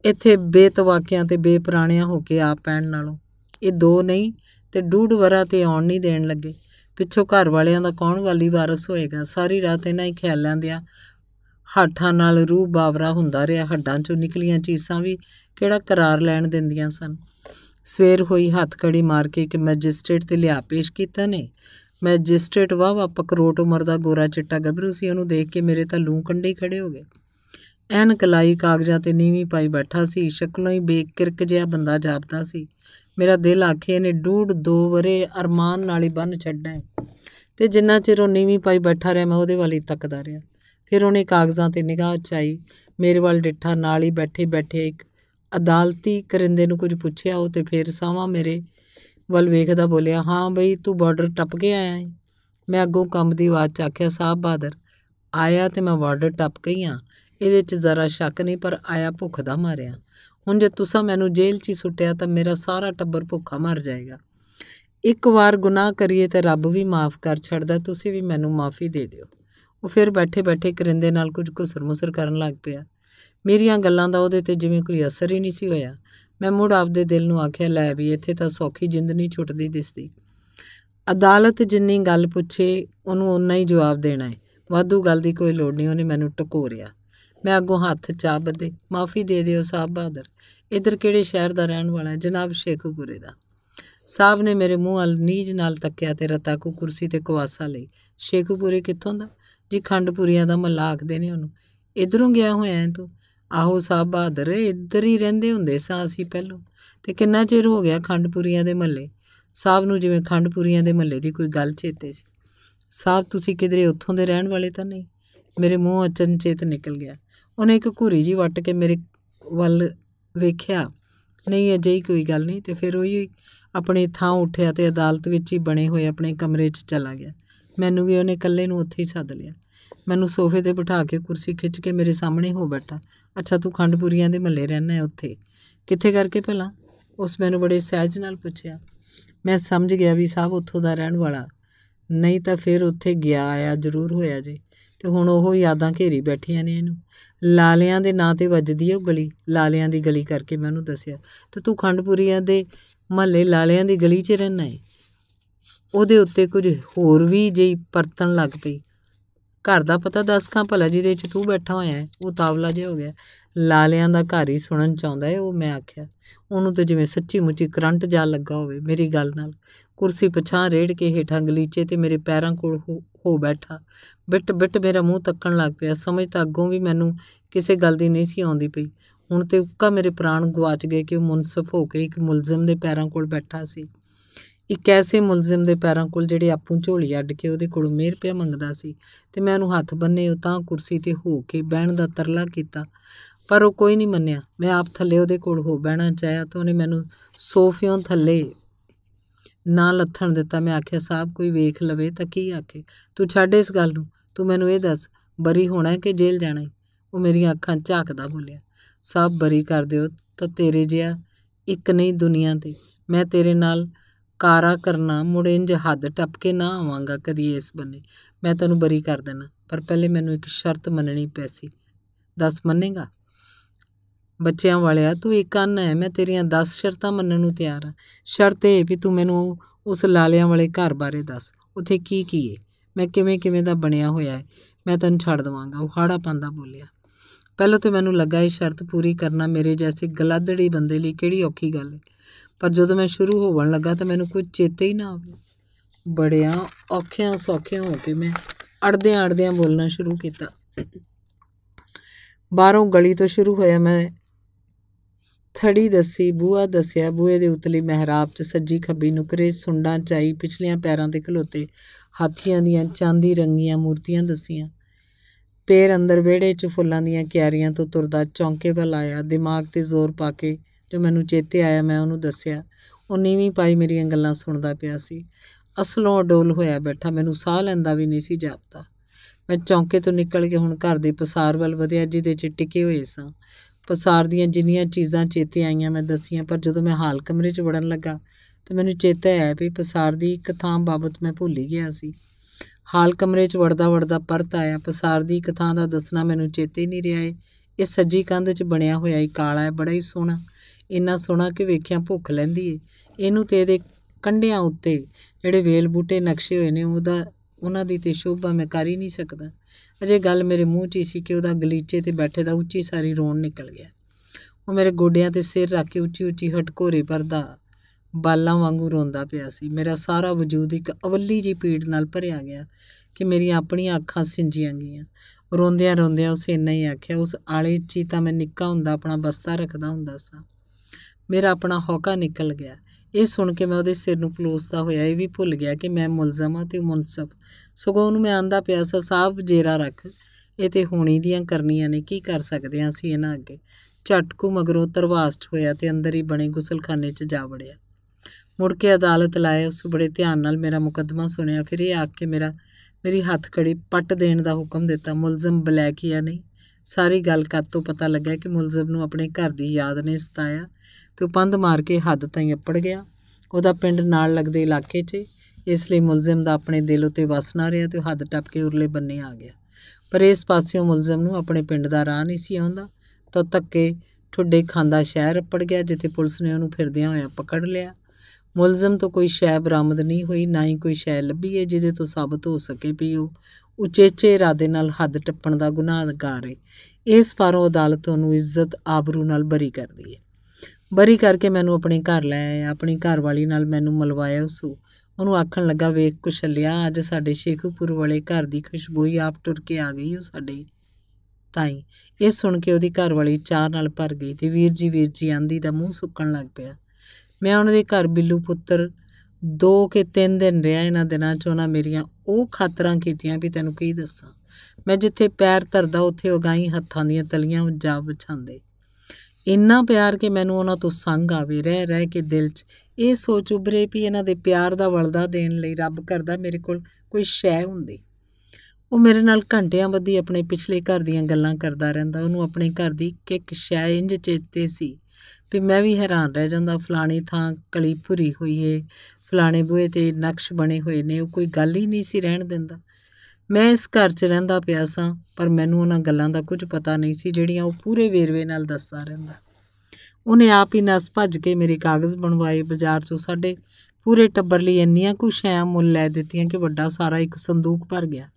ਇੱਥੇ ਬੇਤਵਾਕਿਆਂ ਤੇ ਬੇਪਰਾਣਿਆਂ ਹੋ ਕੇ ਆ ਪੈਣ ਨਾਲੋਂ। ਇਹ ਦੋ ਨਹੀਂ ਤੇ ਡੂਢ ਵਰਾ ਤੇ ਆਉਣ ਨਹੀਂ ਦੇਣ ਲੱਗੇ। ਪਿੱਛੋਂ ਘਰ ਵਾਲਿਆਂ ਦਾ ਕੌਣ ਵਾਲੀ ਵਾਰਸ ਹੋਏਗਾ? ਸਾਰੀ ਰਾਤ ਇਹਨਾਂ ਹੀ ਖਿਆਲਾਂ ਦਿਆਂ ਹਾਠਾਂ ਨਾਲ ਰੂਹ ਬਾਵਰਾ ਹੁੰਦਾ ਰਿਹਾ। ਹੱਡਾਂ 'ਚੋਂ ਨਿਕਲੀਆਂ ਚੀਸਾਂ ਵੀ ਕਿਹੜਾ ਕਰਾਰ ਲੈਣ ਦਿੰਦੀਆਂ ਸਨ? ਸਵੇਰ ਹੋਈ ਹੱਥ ਕੜੀ ਮਾਰ ਕੇ ਇੱਕ ਮੈਜਿਸਟ੍ਰੇਟ ਤੇ ਲਿਆ ਪੇਸ਼ ਕੀਤਾ ਨੇ। ਮੈਜਿਸਟ੍ਰੇਟ ਵਾਹ ਵਾਹ ਪਕਰੋਟ ਉਮਰ ਦਾ ਗੋਰਾ ਚਿੱਟਾ ਗੱਭਰੂ ਸੀ, ਉਹਨੂੰ ਦੇਖ ਕੇ ਮੇਰੇ ਤਾਂ ਲੂ ਕੰਡੇ ਖੜੇ ਹੋ ਗਏ। ਐਨ ਕਲਾਈ ਕਾਗਜ਼ਾਂ ਤੇ ਨੀਵੀਂ ਪਾਈ ਬੈਠਾ ਸੀ, ਸ਼ਕਲੋਂ ਹੀ ਬੇਕਿਰਕ ਜਿਹਾ ਬੰਦਾ ਜਾਪਦਾ ਸੀ। ਮੇਰਾ ਦਿਲ ਆਖੇ ਨੇ ਡੂਢ ਦੋ ਵਰੇ ਅਰਮਾਨ ਨਾਲ ਹੀ ਬੰਨ ਛੱਡਾ ਤੇ ਜਿੰਨਾ ਚਿਰ ਉਹ ਨੀਵੀਂ ਪਾਈ ਬੈਠਾ ਰਿਹਾ, ਮੈਂ ਉਹਦੇ ਵੱਲ ਹੀ ਤੱਕਦਾ ਰਿਹਾ। ਫਿਰ ਉਹਨੇ ਕਾਗਜ਼ਾਂ ਤੇ ਨਿਗਾਹ ਚਾਈ, ਮੇਰੇ ਵੱਲ ਡਿੱਠਾ, ਨਾਲ ਹੀ ਬੈਠੇ ਬੈਠੇ ਇੱਕ ਅਦਾਲਤੀ ਕਰਿੰਦੇ ਨੂੰ ਕੁਝ ਪੁੱਛਿਆ, ਉਹ ਤੇ ਫਿਰ ਸਾਵਾ ਮੇਰੇ ਵੱਲ ਵੇਖਦਾ ਬੋਲਿਆ, ਹਾਂ ਬਈ, ਤੂੰ ਬਾਰਡਰ ਟੱਪ ਕੇ ਆਇਆ ਹੈ ਮੈਂ ਅੱਗੋਂ ਕੰਮ ਦੀ ਆਵਾਜ਼ ਚ ਆਖਿਆ ਸਾਹਿਬ ਬਹਾਦਰ ਆਇਆ ਤੇ ਮੈਂ ਬਾਰਡਰ ਟੱਪ ਗਈ ਆ। ਇਹਦੇ 'ਚ ਜ਼ਰਾ ਸ਼ੱਕ ਨਹੀਂ, ਪਰ ਆਇਆ ਭੁੱਖ ਦਾ ਮਾਰਿਆ। ਹੁਣ ਜੇ ਤੁਸੀਂ ਮੈਨੂੰ ਜੇਲ੍ਹ 'ਚ ਹੀ ਸੁੱਟਿਆ, ਤਾਂ ਮੇਰਾ ਸਾਰਾ ਟੱਬਰ ਭੁੱਖਾ ਮਰ ਜਾਏਗਾ। ਇੱਕ ਵਾਰ ਗੁਨਾਹ ਕਰੀਏ ਤੇ ਰੱਬ ਵੀ ਮਾਫ ਕਰ ਛੱਡਦਾ, ਤੁਸੀਂ ਵੀ ਮੈਨੂੰ ਮਾਫੀ ਦੇ ਦਿਓ। ਉਹ ਫਿਰ ਬੈਠੇ ਬੈਠੇ ਕਰਿੰਦੇ ਨਾਲ ਕੁਝ ਕੁਸਰ ਮੁਸਰ ਕਰਨ ਲੱਗ ਪਿਆ। ਮੇਰੀਆਂ ਗੱਲਾਂ ਦਾ ਉਹਦੇ ਤੇ ਜਿਵੇਂ ਕੋਈ ਅਸਰ ਹੀ ਨਹੀਂ ਸੀ ਹੋਇਆ। ਮੈਂ ਮੁੜ ਆਪਦੇ ਦਿਲ ਨੂੰ ਆਖਿਆ, ਲੈ ਵੀ ਇੱਥੇ ਤਾਂ ਸੌਖੀ ਜਿੰਦ ਨਹੀਂ ਛੁੱਟਦੀ ਦਿਸਦੀ। ਅਦਾਲਤ ਜਿੰਨੀ ਗੱਲ ਪੁੱਛੇ, ਉਹਨੂੰ ਉਨਾ ਹੀ ਜਵਾਬ ਦੇਣਾ ਹੈ। ਵਾਧੂ ਗੱਲ ਦੀ ਕੋਈ ਲੋੜ ਨਹੀਂ, ਉਹਨੇ ਮੈਨੂੰ ਟਕੋਰਿਆ। ਮੈਂ ਅੱਗੋਂ ਹੱਥ ਚਾਬਦੇ ਮਾਫੀ ਦੇ ਦਿਓ ਸਾਹਿਬ ਬਹਾਦਰ। ਇਧਰ ਕਿਹੜੇ ਸ਼ਹਿਰ ਦਾ ਰਹਿਣ ਵਾਲਾ ਹੈ? ਜਨਾਬ ਸ਼ੇਖੂਪੁਰੇ ਦਾ। ਸਾਹਿਬ ਨੇ ਮੇਰੇ ਮੂੰਹ ਵੱਲ ਨੀਜ ਨਾਲ ਤੱਕਿਆ ਤੇ ਰਤਾ ਕੋ ਕੁਰਸੀ ਤੇ ਕਵਾਸਾ ਲਈ। ਸ਼ੇਖੂਪੁਰੇ ਕਿੱਥੋਂ ਦਾ? ਜੀ ਖੰਡਪੁਰੀਆਂ ਦਾ ਮੱਲਾ ਆਖਦੇ ਨੇ ਉਹਨੂੰ। ਇਧਰੋਂ ਗਿਆ ਹੋਇਆ ਹੈ ਤੂੰ? ਆਹੋ ਸਾਹਿਬ ਬਹਾਦਰ, ਇੱਧਰ ਹੀ ਰਹਿੰਦੇ ਹੁੰਦੇ ਸਾਂ ਅਸੀਂ ਪਹਿਲੋਂ। ਤੇ ਕਿੰਨਾ ਚਿਰ ਹੋ ਗਿਆ ਖੰਡਪੁਰੀਆਂ ਦੇ ਮਹੱਲੇ? ਸਾਹਿਬ ਨੂੰ ਜਿਵੇਂ ਖੰਡਪੁਰੀਆਂ ਦੇ ਮਹੱਲੇ ਦੀ ਕੋਈ ਗੱਲ ਚੇਤੇ ਸੀ। ਸਾਹਿਬ ਤੁਸੀਂ ਕਿਧਰੇ ਉੱਥੋਂ ਦੇ ਰਹਿਣ ਵਾਲੇ ਤਾਂ ਨਹੀਂ? ਮੇਰੇ ਮੂੰਹ ਅਚਨਚੇਤ ਨਿਕਲ ਗਿਆ। ਉਹਨੇ ਇੱਕ ਘੂਰੀ ਜੀ ਵੱਟ ਕੇ ਮੇਰੇ ਵੱਲ ਵੇਖਿਆ। ਨਹੀਂ, ਅਜਿਹੀ ਕੋਈ ਗੱਲ ਨਹੀਂ। ਤੇ ਫਿਰ ਉਹੀ ਹੀ ਆਪਣੀ ਥਾਂ ਉੱਠਿਆ ਤੇ ਅਦਾਲਤ ਵਿੱਚ ਹੀ ਬਣੇ ਹੋਏ ਆਪਣੇ ਕਮਰੇ 'ਚ ਚਲਾ ਗਿਆ। ਮੈਨੂੰ ਵੀ ਉਹਨੇ ਇਕੱਲੇ ਨੂੰ ਉੱਥੇ ਹੀ ਸੱਦ ਲਿਆ। ਮੈਨੂੰ ਸੋਫੇ ਤੇ ਬਿਠਾ ਕੇ ਕੁਰਸੀ ਖਿੱਚ ਕੇ ਮੇਰੇ ਸਾਹਮਣੇ ਹੋ ਬੈਠਾ। ਅੱਛਾ, ਤੂੰ ਖੰਡਪੁਰੀਆਂ ਦੇ ਮੱਲੇ ਰਹਿਣਾ ਹੈ ਉੱਥੇ। ਕਿੱਥੇ ਕਰਕੇ ਭਲਾ? ਉਸ ਮੈਨੂੰ ਬੜੇ ਸਹਿਜ ਨਾਲ ਪੁੱਛਿਆ। ਮੈਂ ਸਮਝ ਗਿਆ ਵੀ ਸਾਹਿਬ ਉੱਥੋਂ ਦਾ ਰਹਿਣ ਵਾਲਾ। ਨਹੀਂ ਤਾਂ ਫਿਰ ਉੱਥੇ ਗਿਆ ਆਇਆ ਜ਼ਰੂਰ ਹੋਇਆ ਜੇ। ਤੇ ਹੁਣ ਉਹ ਯਾਦਾਂ ਘੇਰੀ ਬੈਠੀਆਂ ਨੇ ਇਹਨੂੰ। ਲਾਲਿਆਂ ਦੇ ਨਾਂ ਤੇ ਵੱਜਦੀ ਉਹ ਗਲੀ। ਲਾਲਿਆਂ ਦੀ ਗਲੀ ਕਰਕੇ ਮੈਂ ਉਹਨੂੰ ਦੱਸਿਆ। ਤੇ ਤੂੰ ਖੰਡਪੁਰੀਆਂ ਦੇ ਮਹੱਲੇ ਲਾਲਿਆਂ ਦੀ ਗਲੀ 'ਚ ਰਹਿਣਾ ਹੈ ਉਹਦੇ ਉੱਤੇ ਕੁਝ ਹੋਰ ਵੀ ਜਿਹੀ ਪਰਤਣ ਲੱਗ ਪਈ। ਘਰ ਦਾ ਪਤਾ ਦੱਸ ਖਾਂ ਭਲਾ ਜਿਹਦੇ 'ਚ ਤੂੰ ਬੈਠਾ ਹੋਇਆ ਹੈ, ਉਹ ਤਾਵਲਾ ਜਿਹਾ ਹੋ ਗਿਆ। ਲਾਲਿਆਂ ਦਾ ਘਰ ਹੀ ਸੁਣਨ 'ਚ ਆਉਂਦਾ ਹੈ, ਉਹ ਮੈਂ ਆਖਿਆ, ਉਹਨੂੰ ਤਾਂ ਜਿਵੇਂ ਸੱਚੀ ਮੁੱਚੀ ਕਰੰਟ ਜਾ ਲੱਗਾ ਹੋਵੇ ਮੇਰੀ ਗੱਲ ਨਾਲ। ਕੁਰਸੀ ਪਛਾਂ ਰੇੜ ਕੇ ਹੇਠਾਂ ਗਲੀਚੇ ਤੇ ਮੇਰੇ ਪੈਰਾਂ ਕੋਲ ਹੋ ਬੈਠਾ। ਬਿੱਟ ਬਿੱਟ ਮੇਰਾ ਮੂੰਹ ਤੱਕਣ ਲੱਗ ਪਿਆ ਸਮਝ ਤਾਂ ਅੱਗੋਂ ਵੀ ਮੈਨੂੰ ਕਿਸੇ ਗੱਲ ਦੀ ਨਹੀਂ ਸੀ ਆਉਂਦੀ ਪਈ। ਹੁਣ ਤੇ ਉੱਕਾ ਮੇਰੇ ਪ੍ਰਾਣ ਗਵਾਚ ਗਏ ਕਿ ਉਹ ਮੁਨਸਫ ਹੋ ਕੇ ਇੱਕ ਮੁਲਜ਼ਮ ਦੇ ਪੈਰਾਂ ਕੋਲ ਬੈਠਾ ਸੀ। ਇੱਕ ਐਸੇ ਮੁਲਜ਼ਮ ਦੇ ਪੈਰਾਂ ਕੋਲ ਜਿਹੜੇ ਆਪੂ ਝੋਲੀ ਅੱਡ ਕੇ ਉਹਦੇ ਕੋਲੋਂ ਮਿਹਰ ਪਿਆ ਮੰਗਦਾ ਸੀ ਤੇ ਮੈਂ ਉਹਨੂੰ ਹੱਥ ਬੰਨੇ, ਉਹ ਤਾਂ ਕੁਰਸੀ ਤੇ ਹੋ ਕੇ ਬਹਿਣ ਦਾ ਤਰਲਾ ਕੀਤਾ, ਪਰ ਉਹ ਕੋਈ ਨਹੀਂ ਮੰਨਿਆ। ਮੈਂ ਆਪ ਥੱਲੇ ਉਹਦੇ ਕੋਲ ਹੋ ਬਹਿਣਾ ਚਾਹਿਆ ਤਾਂ ਉਹਨੇ ਮੈਨੂੰ ਸੋਫਿਓਂ ਥੱਲੇ ਨਾ ਲੱਥਣ ਦਿੱਤਾ। ਮੈਂ ਆਖਿਆ ਸਾਹਿਬ ਕੋਈ ਵੇਖ ਲਵੇ ਤਾਂ ਕੀ ਆਖੇ? ਤੂੰ ਛੱਡ ਇਸ ਗੱਲ ਨੂੰ। ਤੂੰ ਮੈਨੂੰ ਇਹ ਦੱਸ, ਬਰੀ ਹੋਣਾ ਕਿ ਜੇਲ੍ਹ ਜਾਣਾ ਉਹ ਮੇਰੀਆਂ ਅੱਖਾਂ ਝਾਕਦਾ ਬੋਲਿਆ ਸਾਹਿਬ ਬਰੀ ਕਰ ਦਿਓ ਤਾਂ ਤੇਰੇ ਜਿਹਾ ਇੱਕ ਨਹੀਂ ਦੁਨੀਆ ਤੇ। ਮੈਂ ਤੇਰੇ ਨਾਲ ਕਾਰਾ ਕਰਨਾ, ਮੁੜ ਇੰਜ ਹੱਦ ਟੱਪ ਕੇ ਨਾ ਆਵਾਂਗਾ ਕਦੀ ਇਸ ਬੰਨੇ। ਮੈਂ ਤੈਨੂੰ ਬਰੀ ਕਰ ਦੇਣਾ, ਪਰ ਪਹਿਲੇ ਮੈਨੂੰ ਇੱਕ ਸ਼ਰਤ ਮੰਨਣੀ ਪੈਸੀ ਦੱਸ ਮੰਨੇਗਾ? ਬੱਚਿਆਂ ਵਾਲਿਆ, ਤੂੰ ਇੱਕ ਅੰਨ ਹੈ ਮੈਂ ਤੇਰੀਆਂ 10 ਸ਼ਰਤਾਂ ਮੰਨਣ ਨੂੰ ਤਿਆਰ ਹਾਂ ਸ਼ਰਤ ਇਹ ਵੀ ਤੂੰ ਮੈਨੂੰ ਉਸ ਲਾਲਿਆਂ ਵਾਲੇ ਘਰ ਬਾਰੇ ਦੱਸ, ਉੱਥੇ ਕੀ ਕੀ ਹੈ ਮੈਂ ਕਿਵੇਂ ਕਿਵੇਂ ਦਾ ਬਣਿਆ ਹੋਇਆ ਹੈ ਮੈਂ ਤੈਨੂੰ ਛੱਡ ਦਵਾਂਗਾ, ਉਹ ਹਾੜਾ ਪਾਂਦਾ ਬੋਲਿਆ। ਪਹਿਲਾਂ ਤਾਂ ਮੈਨੂੰ ਲੱਗਾ ਇਹ ਸ਼ਰਤ ਪੂਰੀ ਕਰਨਾ ਮੇਰੇ ਜੈਸੇ ਗਲਾਦੜੀ ਬੰਦੇ ਲਈ ਕਿਹੜੀ ਔਖੀ ਗੱਲ ਹੈ ਪਰ ਜਦੋਂ ਮੈਂ ਸ਼ੁਰੂ ਹੋਣ ਲੱਗਾ ਤਾਂ ਮੈਨੂੰ ਕੁਝ ਚੇਤੇ ਹੀ ਨਾ ਆਵੇ। ਬੜਿਆਂ ਔਖਿਆਂ ਸੌਖਿਆਂ ਹੋ ਕੇ ਮੈਂ ਅੜਦਿਆਂ ਅੜਦਿਆਂ ਬੋਲਣਾ ਸ਼ੁਰੂ ਕੀਤਾ। ਬਾਹਰੋਂ ਗਲੀ ਤੋਂ ਸ਼ੁਰੂ ਹੋਇਆ ਮੈਂ ਥੜੀ ਦੱਸੀ ਬੂਆ ਦੱਸਿਆ ਬੂਏ ਦੇ ਉਤਲੀ ਮਹਿਰਾਬ 'ਚ ਸੱਜੀ ਖੱਬੀ ਨੁਕਰੇ, ਸੁੰਡਾਂ ਚਾਈ, ਪਿਛਲੀਆਂ ਪੈਰਾਂ ਤੇ ਖਲੋਤੇ, ਹਾਥੀਆਂ ਦੀਆਂ ਚਾਂਦੀ ਰੰਗੀਆਂ ਮੂਰਤੀਆਂ ਦਸੀਆਂ। ਪੇਰ ਅੰਦਰ ਵਿਹੜੇ 'ਚ ਫੁੱਲਾਂ ਦੀਆਂ ਕਿਆਰੀਆਂ ਤੋਂ ਤੁਰਦਾ ਚੌਂਕੇ ਵੱਲ ਆਇਆ, ਦਿਮਾਗ ਤੇ ਜ਼ੋਰ ਪਾ ਕੇ ਜੋ ਮੈਨੂੰ ਚੇਤੇ ਆਇਆ, ਮੈਂ ਉਹਨੂੰ ਦੱਸਿਆ। ਉਹ ਨੀਵੀਂ ਪਾਈ ਮੇਰੀਆਂ ਗੱਲਾਂ ਸੁਣਦਾ ਪਿਆ ਸੀ। ਅਸਲੋਂ ਅਡੋਲ ਹੋਇਆ ਬੈਠਾ, ਮੈਨੂੰ ਸਾਹ ਲੈਂਦਾ ਵੀ ਨਹੀਂ ਸੀ ਜਾਪਦਾ। ਮੈਂ ਚੌਂਕੇ ਤੋਂ ਨਿਕਲ ਕੇ ਹੁਣ ਘਰ ਦੇ ਪਸਾਰ ਵੱਲ ਵਧਿਆ, ਜਿਹਦੇ 'ਚ ਟਿਕੇ ਹੋਏ ਸਾਂ। ਪਸਾਰ ਦੀਆਂ ਜਿੰਨੀਆਂ ਚੀਜ਼ਾਂ ਚੇਤੇ ਆਈਆਂ ਮੈਂ ਦਸੀਆਂ, ਪਰ ਜਦੋਂ ਮੈਂ ਹਾਲ ਕਮਰੇ 'ਚ ਵੜਨ ਲੱਗਾ, ਤਾਂ ਮੈਨੂੰ ਚੇਤਾ ਆਇਆ ਵੀ ਪਸਾਰ ਦੀ ਇੱਕ ਥਾਂ ਬਾਬਤ ਮੈਂ ਭੁੱਲ ਹੀ ਗਿਆ ਸੀ। ਹਾਲ ਕਮਰੇ 'ਚ ਵੜਦਾ ਵੜਦਾ ਪਰਤ ਆਇਆ। ਪਸਾਰ ਦੀ ਇੱਕ ਥਾਂ ਦਾ ਦੱਸਣਾ ਮੈਨੂੰ ਚੇਤੇ ਨਹੀਂ ਰਿਹਾ ਏ। ਇਹ ਸੱਜੀ ਕੰਧ 'ਚ ਬਣਿਆ ਹੋਇਆ ਇੱਕ ਕਾਲਾ ਹੈ ਬੜਾ ਹੀ ਸੋਹਣਾ। ਇੰਨਾ ਸੋਹਣਾ ਕਿ ਵੇਖਿਆ ਭੁੱਖ ਲੈਂਦੀ ਏ। ਇਹਨੂੰ ਤੇ ਇਹਦੇ ਕੰਢਿਆਂ ਉੱਤੇ ਜਿਹੜੇ ਵੇਲ ਬੂਟੇ ਨਕਸ਼ੇ ਹੋਏ ਨੇ, ਉਹਦਾ, ਉਹਨਾਂ ਦੀ ਤੇ ਸ਼ੋਭਾ ਮੈਂ ਕਰ ਹੀ ਨਹੀਂ ਸਕਦਾ। ਅਜੇ ਗੱਲ ਮੇਰੇ ਮੂੰਹ 'ਚ ਹੀ ਸੀ ਕਿ ਉਹਦਾ ਗਲੀਚੇ ਤੇ ਬੈਠੇ ਦਾ ਉੱਚੀ ਸਾਰੀ ਰੋਣ ਨਿਕਲ ਗਿਆ। ਉਹ ਮੇਰੇ ਗੋਡਿਆਂ ਤੇ ਸਿਰ ਰੱਖ ਕੇ ਉੱਚੀ ਉੱਚੀ ਹਟਕੋਰੇ ਪਰਦਾ ਬਾਲਾਂ ਵਾਂਗੂ ਰੋਂਦਾ ਪਿਆ ਸੀ। ਮੇਰਾ ਸਾਰਾ ਵਜੂਦ ਇੱਕ ਅਵੱਲੀ ਜੀ ਪੀੜ ਨਾਲ ਭਰਿਆ ਗਿਆ ਕਿ ਮੇਰੀਆਂ ਆਪਣੀਆਂ ਅੱਖਾਂ ਸਿੰਜੀਆਂ ਗਈਆਂ। ਰੋਂਦਿਆਂ ਰੋਂਦਿਆਂ ਉਸ ਇੰਨਾ ਹੀ ਆਖਿਆ, ਉਸ ਆਲੇ 'ਚ ਹੀ ਤਾਂ ਮੈਂ ਨਿੱਕਾ ਹੁੰਦਾ, ਆਪਣਾ ਬਸਤਾ ਰੱਖਦਾ ਹੁੰਦਾ ਸਾਂ। ਮੇਰਾ ਆਪਣਾ ਹੌਕਾ ਨਿਕਲ ਗਿਆ। ਇਹ ਸੁਣ ਕੇ ਮੈਂ ਉਹਦੇ ਸਿਰ ਨੂੰ ਪਲੋਸਦਾ ਹੋਇਆ, ਇਹ ਵੀ ਭੁੱਲ ਗਿਆ ਕਿ ਮੈਂ ਮੁਲਜ਼ਮ ਆ ਤੇ ਮੁਨਸਬ। ਸਗੋਂ ਉਹਨੂੰ ਮੈਂ ਆਂਦਾ ਪਿਆ, ਸਾ ਸਾਹਬ ਜੇਰਾ ਰੱਖ। ਇਹ ਤੇ ਹੋਣੀ ਦੀਆਂ ਕਰਨੀਆਂ ਨੇ, ਕੀ ਕਰ ਸਕਦੇ ਹਾਂ ਅਸੀਂ ਇਹਨਾਂ ਅੱਗੇ? ਝਟਕੂ ਮਗਰੋਂ ਤਰਵਾਸਟ ਹੋਇਆ ਤੇ ਅੰਦਰ ਹੀ ਬਣੇ ਗੁਸਲਖਾਨੇ 'ਚ ਜਾ ਵੜਿਆ। ਮੁੜ ਕੇ ਅਦਾਲਤ ਲਾਇਆ, ਉਸ ਬੜੇ ਧਿਆਨ ਨਾਲ ਮੇਰਾ ਮੁਕੱਦਮਾ ਸੁਣਿਆ। ਫਿਰ ਇਹ ਆਖ ਕੇ ਮੇਰਾ, ਮੇਰੀ ਹੱਥ ਖੜੀ ਪੱਟ ਦੇਣ ਦਾ ਹੁਕਮ ਦਿੱਤਾ, ਮੁਲਜ਼ਮ ਬਲੈਕ ਹੀ ਨਹੀਂ? ਸਾਰੀ ਗੱਲ ਕੱਤ ਤੋਂ ਪਤਾ ਲੱਗਾ ਕਿ ਮੁਲਜ਼ਮ ਨੂੰ ਆਪਣੇ ਘਰ ਦੀ ਯਾਦ ਨੇ ਸਤਾਇਆ। ਤੇ ਉਹ ਪੰਧ ਮਾਰ ਕੇ ਹੱਦ ਤਾਈਂ ਅੱਪੜ ਗਿਆ। ਉਹਦਾ ਪਿੰਡ ਨਾਲ ਲੱਗਦੇ ਇਲਾਕੇ 'ਚ ਇਸ ਲਈ ਮੁਲਜ਼ਮ ਦਾ ਆਪਣੇ ਦਿਲ ਉਤੇ ਵਸ ਨਾ ਰਿਹਾ ਤੇ ਹੱਦ ਟੱਪ ਕੇ ਉਰਲੇ ਬੰਨੇ ਆ ਗਿਆ। ਪਰ ਇਸ ਪਾਸਿਓਂ ਮੁਲਜ਼ਮ ਨੂੰ ਆਪਣੇ ਪਿੰਡ ਦਾ ਰਾਹ ਨਹੀਂ ਸੀ ਆਉਂਦਾ। ਤਾਂ ਧੱਕੇ ਠੁੱਡੇ ਖਾਂਦਾ ਸ਼ਹਿਰ ਅੱਪੜ ਗਿਆ, ਜਿੱਥੇ ਪੁਲਿਸ ਨੇ ਉਹਨੂੰ ਫਿਰਦਿਆਂ ਹੋਇਆਂ ਪਕੜ ਲਿਆ। ਮੁਲਜ਼ਮ ਤੋਂ ਕੋਈ ਸ਼ੈ ਬਰਾਮਦ ਨਹੀਂ ਹੋਈ, ਨਾ ਹੀ ਕੋਈ ਸ਼ੈ ਲੱਭੀ ਹੈ ਜਿਹਦੇ ਤੋਂ ਸਾਬਤ ਹੋ ਸਕੇ ਵੀ ਉਹ ਉਚੇਚੇ ਇਰਾਦੇ ਨਾਲ ਹੱਦ ਟੱਪਣ ਦਾ ਗੁਨਾਹਗਾਰ ਹੈ ਇਸ ਪਾਰੋਂ ਅਦਾਲਤ ਉਹਨੂੰ ਇੱਜ਼ਤ ਆਬਰੂ ਨਾਲ ਬਰੀ ਕਰਦੀ ਹੈ ਬਰੀ ਕਰਕੇ ਮੈਨੂੰ ਆਪਣੇ ਘਰ ਲੈ ਆਇਆ, ਆਪਣੀ ਘਰਵਾਲੀ ਨਾਲ ਮੈਨੂੰ ਮਲਵਾਇਆ ਉਸੂ ਉਹਨੂੰ ਆਖਣ ਲੱਗਾ, ਵੇਖ ਕੁਸ਼ਲਿਆ, ਅੱਜ ਸਾਡੇ ਸ਼ੇਖੂਪੁਰ ਵਾਲੇ ਘਰ ਦੀ ਖੁਸ਼ਬੂ ਹੀ ਆਪ ਟੁਰ ਕੇ ਆ ਗਈ ਉਹ ਸਾਡੇ ਤਾਈ। ਇਹ ਸੁਣ ਕੇ ਉਹਦੀ ਘਰਵਾਲੀ ਚਾਹ ਨਾਲ ਭਰ ਗਈ ਤੇ ਵੀਰ ਜੀ ਵੀਰ ਜੀ ਆਂਦੀ ਦਾ ਮੂੰਹ ਸੁੱਕਣ ਲੱਗ ਪਿਆ। ਮੈਂ ਉਹਨਾਂ ਦੇ ਘਰ ਬਿੱਲੂ ਪੁੱਤਰ ਦੋ ਕੇ ਤਿੰਨ ਦਿਨ ਰਿਹਾ ਇਹਨਾਂ ਦਿਨਾਂ 'ਚ, ਉਹਨਾਂ ਮੇਰੀਆਂ ਉਹ ਖਾਤਰਾਂ ਕੀਤੀਆਂ ਵੀ ਤੈਨੂੰ ਕੀ ਦੱਸਾਂ? ਮੈਂ ਜਿੱਥੇ ਪੈਰ ਧਰਦਾ, ਉੱਥੇ ਉਗਾਈ ਹੱਥਾਂ ਦੀਆਂ ਤਲੀਆਂ ਜਾ ਵਿਛਾਉਂਦੇ। ਇੰਨਾ ਪਿਆਰ ਕਿ ਮੈਨੂੰ ਉਹਨਾਂ ਤੋਂ ਸੰਗ ਆਵੇ, ਰਹਿ ਰਹਿ ਕੇ ਦਿਲ 'ਚ। ਇਹ ਸੋਚ ਉਭਰੇ ਵੀ ਇਹਨਾਂ ਦੇ ਪਿਆਰ ਦਾ ਵਲਦਾ ਦੇਣ ਲਈ ਰੱਬ ਕਰਦਾ ਮੇਰੇ ਕੋਲ ਕੋਈ ਸ਼ੈ ਹੁੰਦੀ। ਉਹ ਮੇਰੇ ਨਾਲ ਘੰਟਿਆਂ ਬੱਧੀ ਆਪਣੇ ਪਿਛਲੇ ਘਰ ਦੀਆਂ ਗੱਲਾਂ ਕਰਦਾ ਰਹਿੰਦਾ। ਉਹਨੂੰ ਆਪਣੇ ਘਰ ਦੀ ਇੱਕ ਇੱਕ ਸ਼ੈ ਇੰਜ ਚੇਤੇ ਸੀ ਵੀ ਮੈਂ ਵੀ ਹੈਰਾਨ ਰਹਿ ਜਾਂਦਾ, ਫਲਾਣੀ ਥਾਂ ਕਲੀ ਭੁਰੀ ਹੋਈ ਏ, ਫਲਾਣੇ ਬੂਹੇ ਤੇ ਨਕਸ਼ ਬਣੇ ਹੋਏ ਨੇ, ਉਹ ਕੋਈ ਗੱਲ ਹੀ ਨਹੀਂ ਸੀ ਰਹਿਣ ਦਿੰਦਾ। ਮੈਂ ਇਸ ਘਰ 'ਚ ਰਹਿੰਦਾ ਪਿਆ ਸਾਂ, ਪਰ ਮੈਨੂੰ ਉਹਨਾਂ ਗੱਲਾਂ ਦਾ ਕੁਝ ਪਤਾ ਨਹੀਂ ਸੀ, ਜਿਹੜੀਆਂ ਉਹ ਪੂਰੇ ਵੇਰਵੇ ਨਾਲ ਦੱਸਦਾ ਰਹਿੰਦਾ। ਉਹਨੇ ਆਪ ਹੀ ਨਸ ਭੱਜ ਕੇ ਮੇਰੇ ਕਾਗਜ਼ ਬਣਵਾਏ, ਬਾਜ਼ਾਰ 'ਚੋਂ ਸਾਡੇ ਪੂਰੇ ਟੱਬਰ ਲਈ ਇੰਨੀਆਂ ਕੁ ਸ਼ੈਆਂ ਮੁੱਲ ਲੈ ਦਿੱਤੀਆਂ ਕਿ ਵੱਡਾ ਸਾਰਾ ਇੱਕ ਸੰਦੂਕ ਭਰ ਗਿਆ।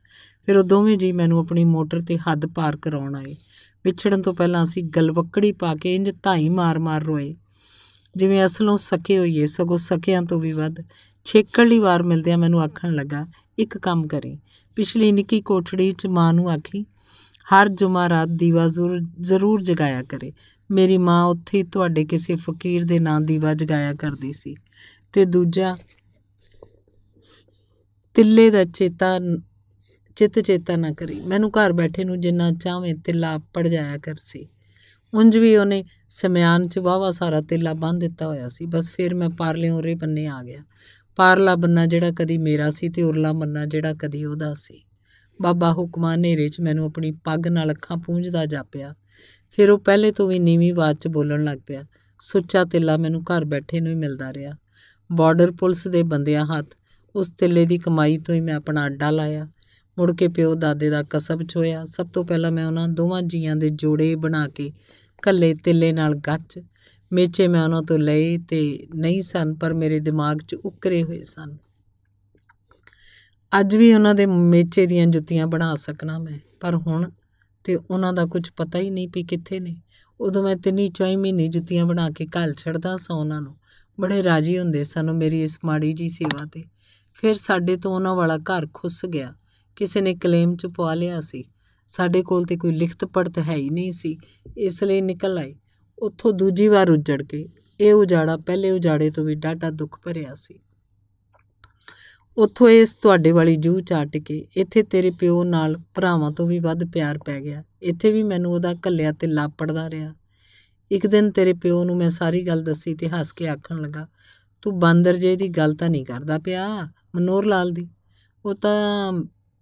ਫਿਰ ਉਹ ਦੋਵੇਂ ਜੀ ਮੈਨੂੰ ਆਪਣੀ ਮੋਟਰ ਤੇ ਹੱਦ ਪਾਰ ਕਰਾਉਣ ਆਏ। ਵਿਛੜਨ ਤੋਂ ਪਹਿਲਾਂ ਅਸੀਂ ਗਲਵੱਕੜੀ ਪਾ ਕੇ ਇੰਜ ਧਾਈ ਮਾਰ-ਮਾਰ ਰੋਏ। ਜਿਵੇਂ ਅਸਲੋਂ ਸਕੇ ਹੋਈਏ, ਸਗੋਂ ਸਕਿਆਂ ਤੋਂ ਵੀ ਵੱਧ। ਛੇਕੜਲੀ ਵਾਰ ਮਿਲਦਿਆਂ ਮੈਨੂੰ ਆਖਣ ਲੱਗਾ ਇੱਕ ਕੰਮ ਕਰੀ। ਪਿਛਲੀ ਨਿੱਕੀ ਕੋਠੜੀ 'ਚ ਮਾਂ ਨੂੰ ਆਖੀ, ਹਰ ਜੁਮਾ ਰਾਤ ਦੀਵਾ ਜ਼ਰੂਰ ਜਗਾਇਆ ਕਰੇ। ਮੇਰੀ ਮਾਂ ਉੱਥੇ ਤੁਹਾਡੇ ਕਿਸੇ ਫਕੀਰ ਦੇ ਨਾਂ ਦੀਵਾ ਜਗਾਇਆ ਕਰਦੀ ਸੀ। ਤੇ ਦੂਜਾ, ਤਿੱਲੇ ਦਾ ਚੇਤਾ, ਚਿੱਤ ਚੇਤਾ ਨਾ ਕਰੀ। ਮੈਨੂੰ ਘਰ ਬੈਠੇ ਨੂੰ ਜਿੰਨਾ ਚਾਹਵੇਂ ਤਿੱਲਾ ਪੜ ਜਾਇਆ ਕਰ ਸੀ। ਉਂਝ ਵੀ ਉਹਨੇ ਸਮਿਆਨ 'ਚ ਵਾਵਾ ਸਾਰਾ ਤਿੱਲਾ ਬੰਨ ਦਿੱਤਾ ਹੋਇਆ ਸੀ। ਬਸ ਫਿਰ ਮੈਂ ਪਾਰਲਿਓਂ ਰੇ ਬੰਨੇ ਆ ਗਿਆ। ਪਾਰਲਾ ਬੰਨਾ ਜਿਹੜਾ ਕਦੀ ਮੇਰਾ ਸੀ ਤੇ ਉਰਲਾ ਬੰਨਾ ਜਿਹੜਾ ਕਦੀ ਉਹਦਾ ਸੀ। ਬਾਬਾ ਹੁਕਮਾ ਹਨੇਰੇ 'ਚ ਮੈਨੂੰ ਆਪਣੀ ਪੱਗ ਨਾਲ ਅੱਖਾਂ ਪੂੰਝਦਾ ਜਾਪਿਆ। ਫਿਰ ਉਹ ਪਹਿਲੇ ਤੋਂ ਵੀ ਨੀਵੀਂ ਆਵਾਜ਼ 'ਚ ਬੋਲਣ ਲੱਗ ਪਿਆ। ਸੁੱਚਾ ਤਿੱਲਾ ਮੈਨੂੰ ਘਰ ਬੈਠੇ ਨੂੰ ਹੀ ਮਿਲਦਾ ਰਿਹਾ। ਬਾਰਡਰ ਪੁਲਿਸ ਦੇ ਬੰਦਿਆਂ ਹੱਥ ਉਸ ਤਿੱਲੇ ਦੀ ਕਮਾਈ ਤੋਂ ਹੀ ਮੈਂ ਆਪਣਾ ਅੱਡਾ ਲਾਇਆ। ਮੁੜ ਕੇ ਪਿਓ ਦਾਦੇ ਦਾ ਕਸਬ ਛੋਇਆ। ਸਭ ਤੋਂ ਪਹਿਲਾਂ ਮੈਂ ਉਹਨਾਂ ਦੋਵਾਂ ਜੀਆਂ ਦੇ ਜੋੜੇ ਬਣਾ ਕੇ ਕੱਲੇ ਤਿੱਲੇ ਨਾਲ ਗੱਚ ਮੇਚੇ ਮੈਂ ਉਹਨਾਂ ਤੋਂ ਲਏ ਤੇ ਨਹੀਂ ਸਨ, ਪਰ ਮੇਰੇ ਦਿਮਾਗ 'ਚ ਉਕਰੇ ਹੋਏ ਸਨ। ਅੱਜ ਵੀ ਉਹਨਾਂ ਦੇ ਮੇਚੇ ਦੀਆਂ ਜੁੱਤੀਆਂ ਬਣਾ ਸਕਣਾ ਮੈਂ, ਪਰ ਹੁਣ ਤੇ ਉਹਨਾਂ ਦਾ ਕੁਝ ਪਤਾ ਹੀ ਨਹੀਂ ਵੀ ਕਿੱਥੇ ਨੇ। ਉਦੋਂ ਮੈਂ ਤਿੰਨੀ ਚੌਈ ਮਹੀਨੇ ਜੁੱਤੀਆਂ ਬਣਾ ਕੇ ਘਾਲ ਛੱਡਦਾ ਸਾਂ ਉਹਨਾਂ ਨੂੰ। ਬੜੇ ਰਾਜੀ ਹੁੰਦੇ ਸਨ ਮੇਰੀ ਇਸ ਮਾੜੀ ਜੀ ਸੇਵਾ ਤੇ। ਫਿਰ ਸਾਡੇ ਤੋਂ ਉਹਨਾਂ ਵਾਲਾ ਘਰ ਖੁੱਸ ਗਿਆ। ਕਿਸੇ ਨੇ ਕਲੇਮ ਚ ਪਵਾ ਲਿਆ ਸੀ। ਸਾਡੇ ਕੋਲ ਤੇ ਕੋਈ ਲਿਖਤ ਪੜਤ ਹੈ ਹੀ ਨਹੀਂ ਸੀ, ਇਸ ਲਈ ਨਿਕਲ ਆਏ। ਉੱਥੋਂ ਦੂਜੀ ਵਾਰ ਉੱਜੜ ਕੇ ਇਹ ਉਜਾੜਾ ਪਹਿਲੇ ਉਜਾੜੇ ਤੋਂ ਵੀ ਡਾਢਾ ਦੁੱਖ ਭਰਿਆ ਸੀ। ਉੱਥੋਂ ਇਸ ਤੁਹਾਡੇ ਵਾਲੀ ਜੂਹ ਚਾਟ ਕੇ ਇੱਥੇ ਤੇਰੇ ਪਿਓ ਨਾਲ ਭਰਾਵਾਂ ਤੋਂ ਵੀ ਵੱਧ ਪਿਆਰ ਪੈ ਗਿਆ। ਇੱਥੇ ਵੀ ਮੈਨੂੰ ਉਹਦਾ ਕੱਲਿਆ ਤੇ ਲਾਪੜਦਾ ਰਿਹਾ। ਇੱਕ ਦਿਨ ਤੇਰੇ ਪਿਓ ਨੂੰ ਮੈਂ ਸਾਰੀ ਗੱਲ ਦੱਸੀ ਤੇ ਹੱਸ ਕੇ ਆਖਣ ਲੱਗਾ, ਤੂੰ ਬਾਂਦਰ ਜੇ ਦੀ ਗੱਲ ਤਾਂ ਨਹੀਂ ਕਰਦਾ ਪਿਆ ਮਨੋਰ ਲਾਲ ਦੀ। ਉਹ ਤਾਂ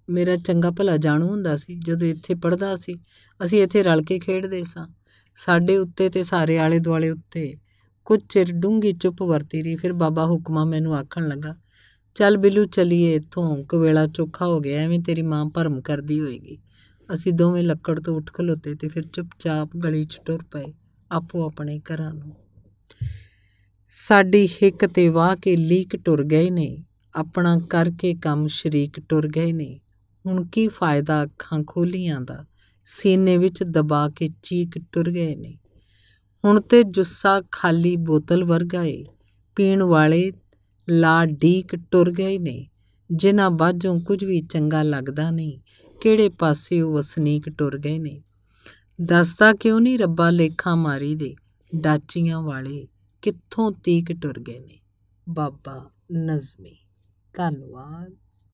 ਮੇਰਾ ਚੰਗਾ ਭਲਾ ਜਾਣੂ ਹੁੰਦਾ ਸੀ, ਜਦੋਂ ਇੱਥੇ ਪੜਦਾ ਸੀ। ਅਸੀਂ ਇੱਥੇ ਰਲ ਕੇ ਖੇਡਦੇ ਸਾਂ। ਸਾਡੇ ਉੱਤੇ ਤੇ ਸਾਰੇ ਆਲੇ ਦੁਆਲੇ ਉੱਤੇ। ਕੁਝ ਚਿਰ ਡੂੰਗੀ ਚੁੱਪ ਵਰਤੀ ਰਹੀ, ਫਿਰ ਬਾਬਾ ਹੁਕਮਾ ਮੈਨੂੰ ਆਖਣ ਲੱਗਾ, ਚੱਲ ਬਿੱਲੂ, ਚਲੀਏ ਇੱਥੋਂ। ਕਵੇਲਾ ਚੋਖਾ ਹੋ ਗਿਆ, ਐਵੇਂ ਤੇਰੀ ਮਾਂ ਭਰਮ ਕਰਦੀ ਹੋਏਗੀ। ਅਸੀਂ ਦੋਵੇਂ ਲੱਕੜ ਤੋਂ ਉੱਠ ਖਲੋਤੇ ਤੇ ਫਿਰ ਚੁੱਪਚਾਪ ਗਲੀ 'ਚ ਟੁਰ ਪਏ, ਆਪੋ ਆਪਣੇ ਘਰਾਂ ਨੂੰ। ਸਾਡੀ ਹਿੱਕ ਤੇ ਵਾਹ ਕੇ ਲੀਕ ਟੁਰ ਗਏ ਨੇ, ਆਪਣਾ ਕਰਕੇ ਕੰਮ ਸ਼ਰੀਕ ਟੁਰ ਗਏ ਨੇ। ਹੁਣ ਕੀ ਫਾਇਦਾ ਅੱਖਾਂ ਖੋਲੀਆਂ ਦਾ? ਸੀਨੇ ਵਿੱਚ ਦਬਾ ਕੇ ਚੀਕ ਟੁਰ ਗਏ ਨੇ। ਹੁਣ ਤੇ ਜੁੱਸਾ ਖਾਲੀ ਬੋਤਲ ਵਰਗਾ ਏ। ਪੀਣ ਵਾਲੇ ਲਾ ਡੀਕ ਟੁਰ ਗਏ ਨੇ। ਜਿਨ੍ਹਾਂ ਬਾਝੋਂ ਕੁਝ ਵੀ ਚੰਗਾ ਲੱਗਦਾ ਨਹੀਂ। ਕਿਹੜੇ ਪਾਸੇ ਉਹ ਵਸਨੀਕ ਟੁਰ ਗਏ ਨੇ? ਦੱਸਦਾ ਕਿਉਂ ਨਹੀਂ ਰੱਬਾ ਲੇਖਾਂ ਮਾਰੀ ਦੇ? ਡਾਚੀਆਂ ਵਾਲੇ ਕਿੱਥੋਂ ਤੀਕ ਟੁਰ ਗਏ ਨੇ? ਬਾਬਾ ਨਜ਼ਮੀ। ਧੰਨਵਾਦ।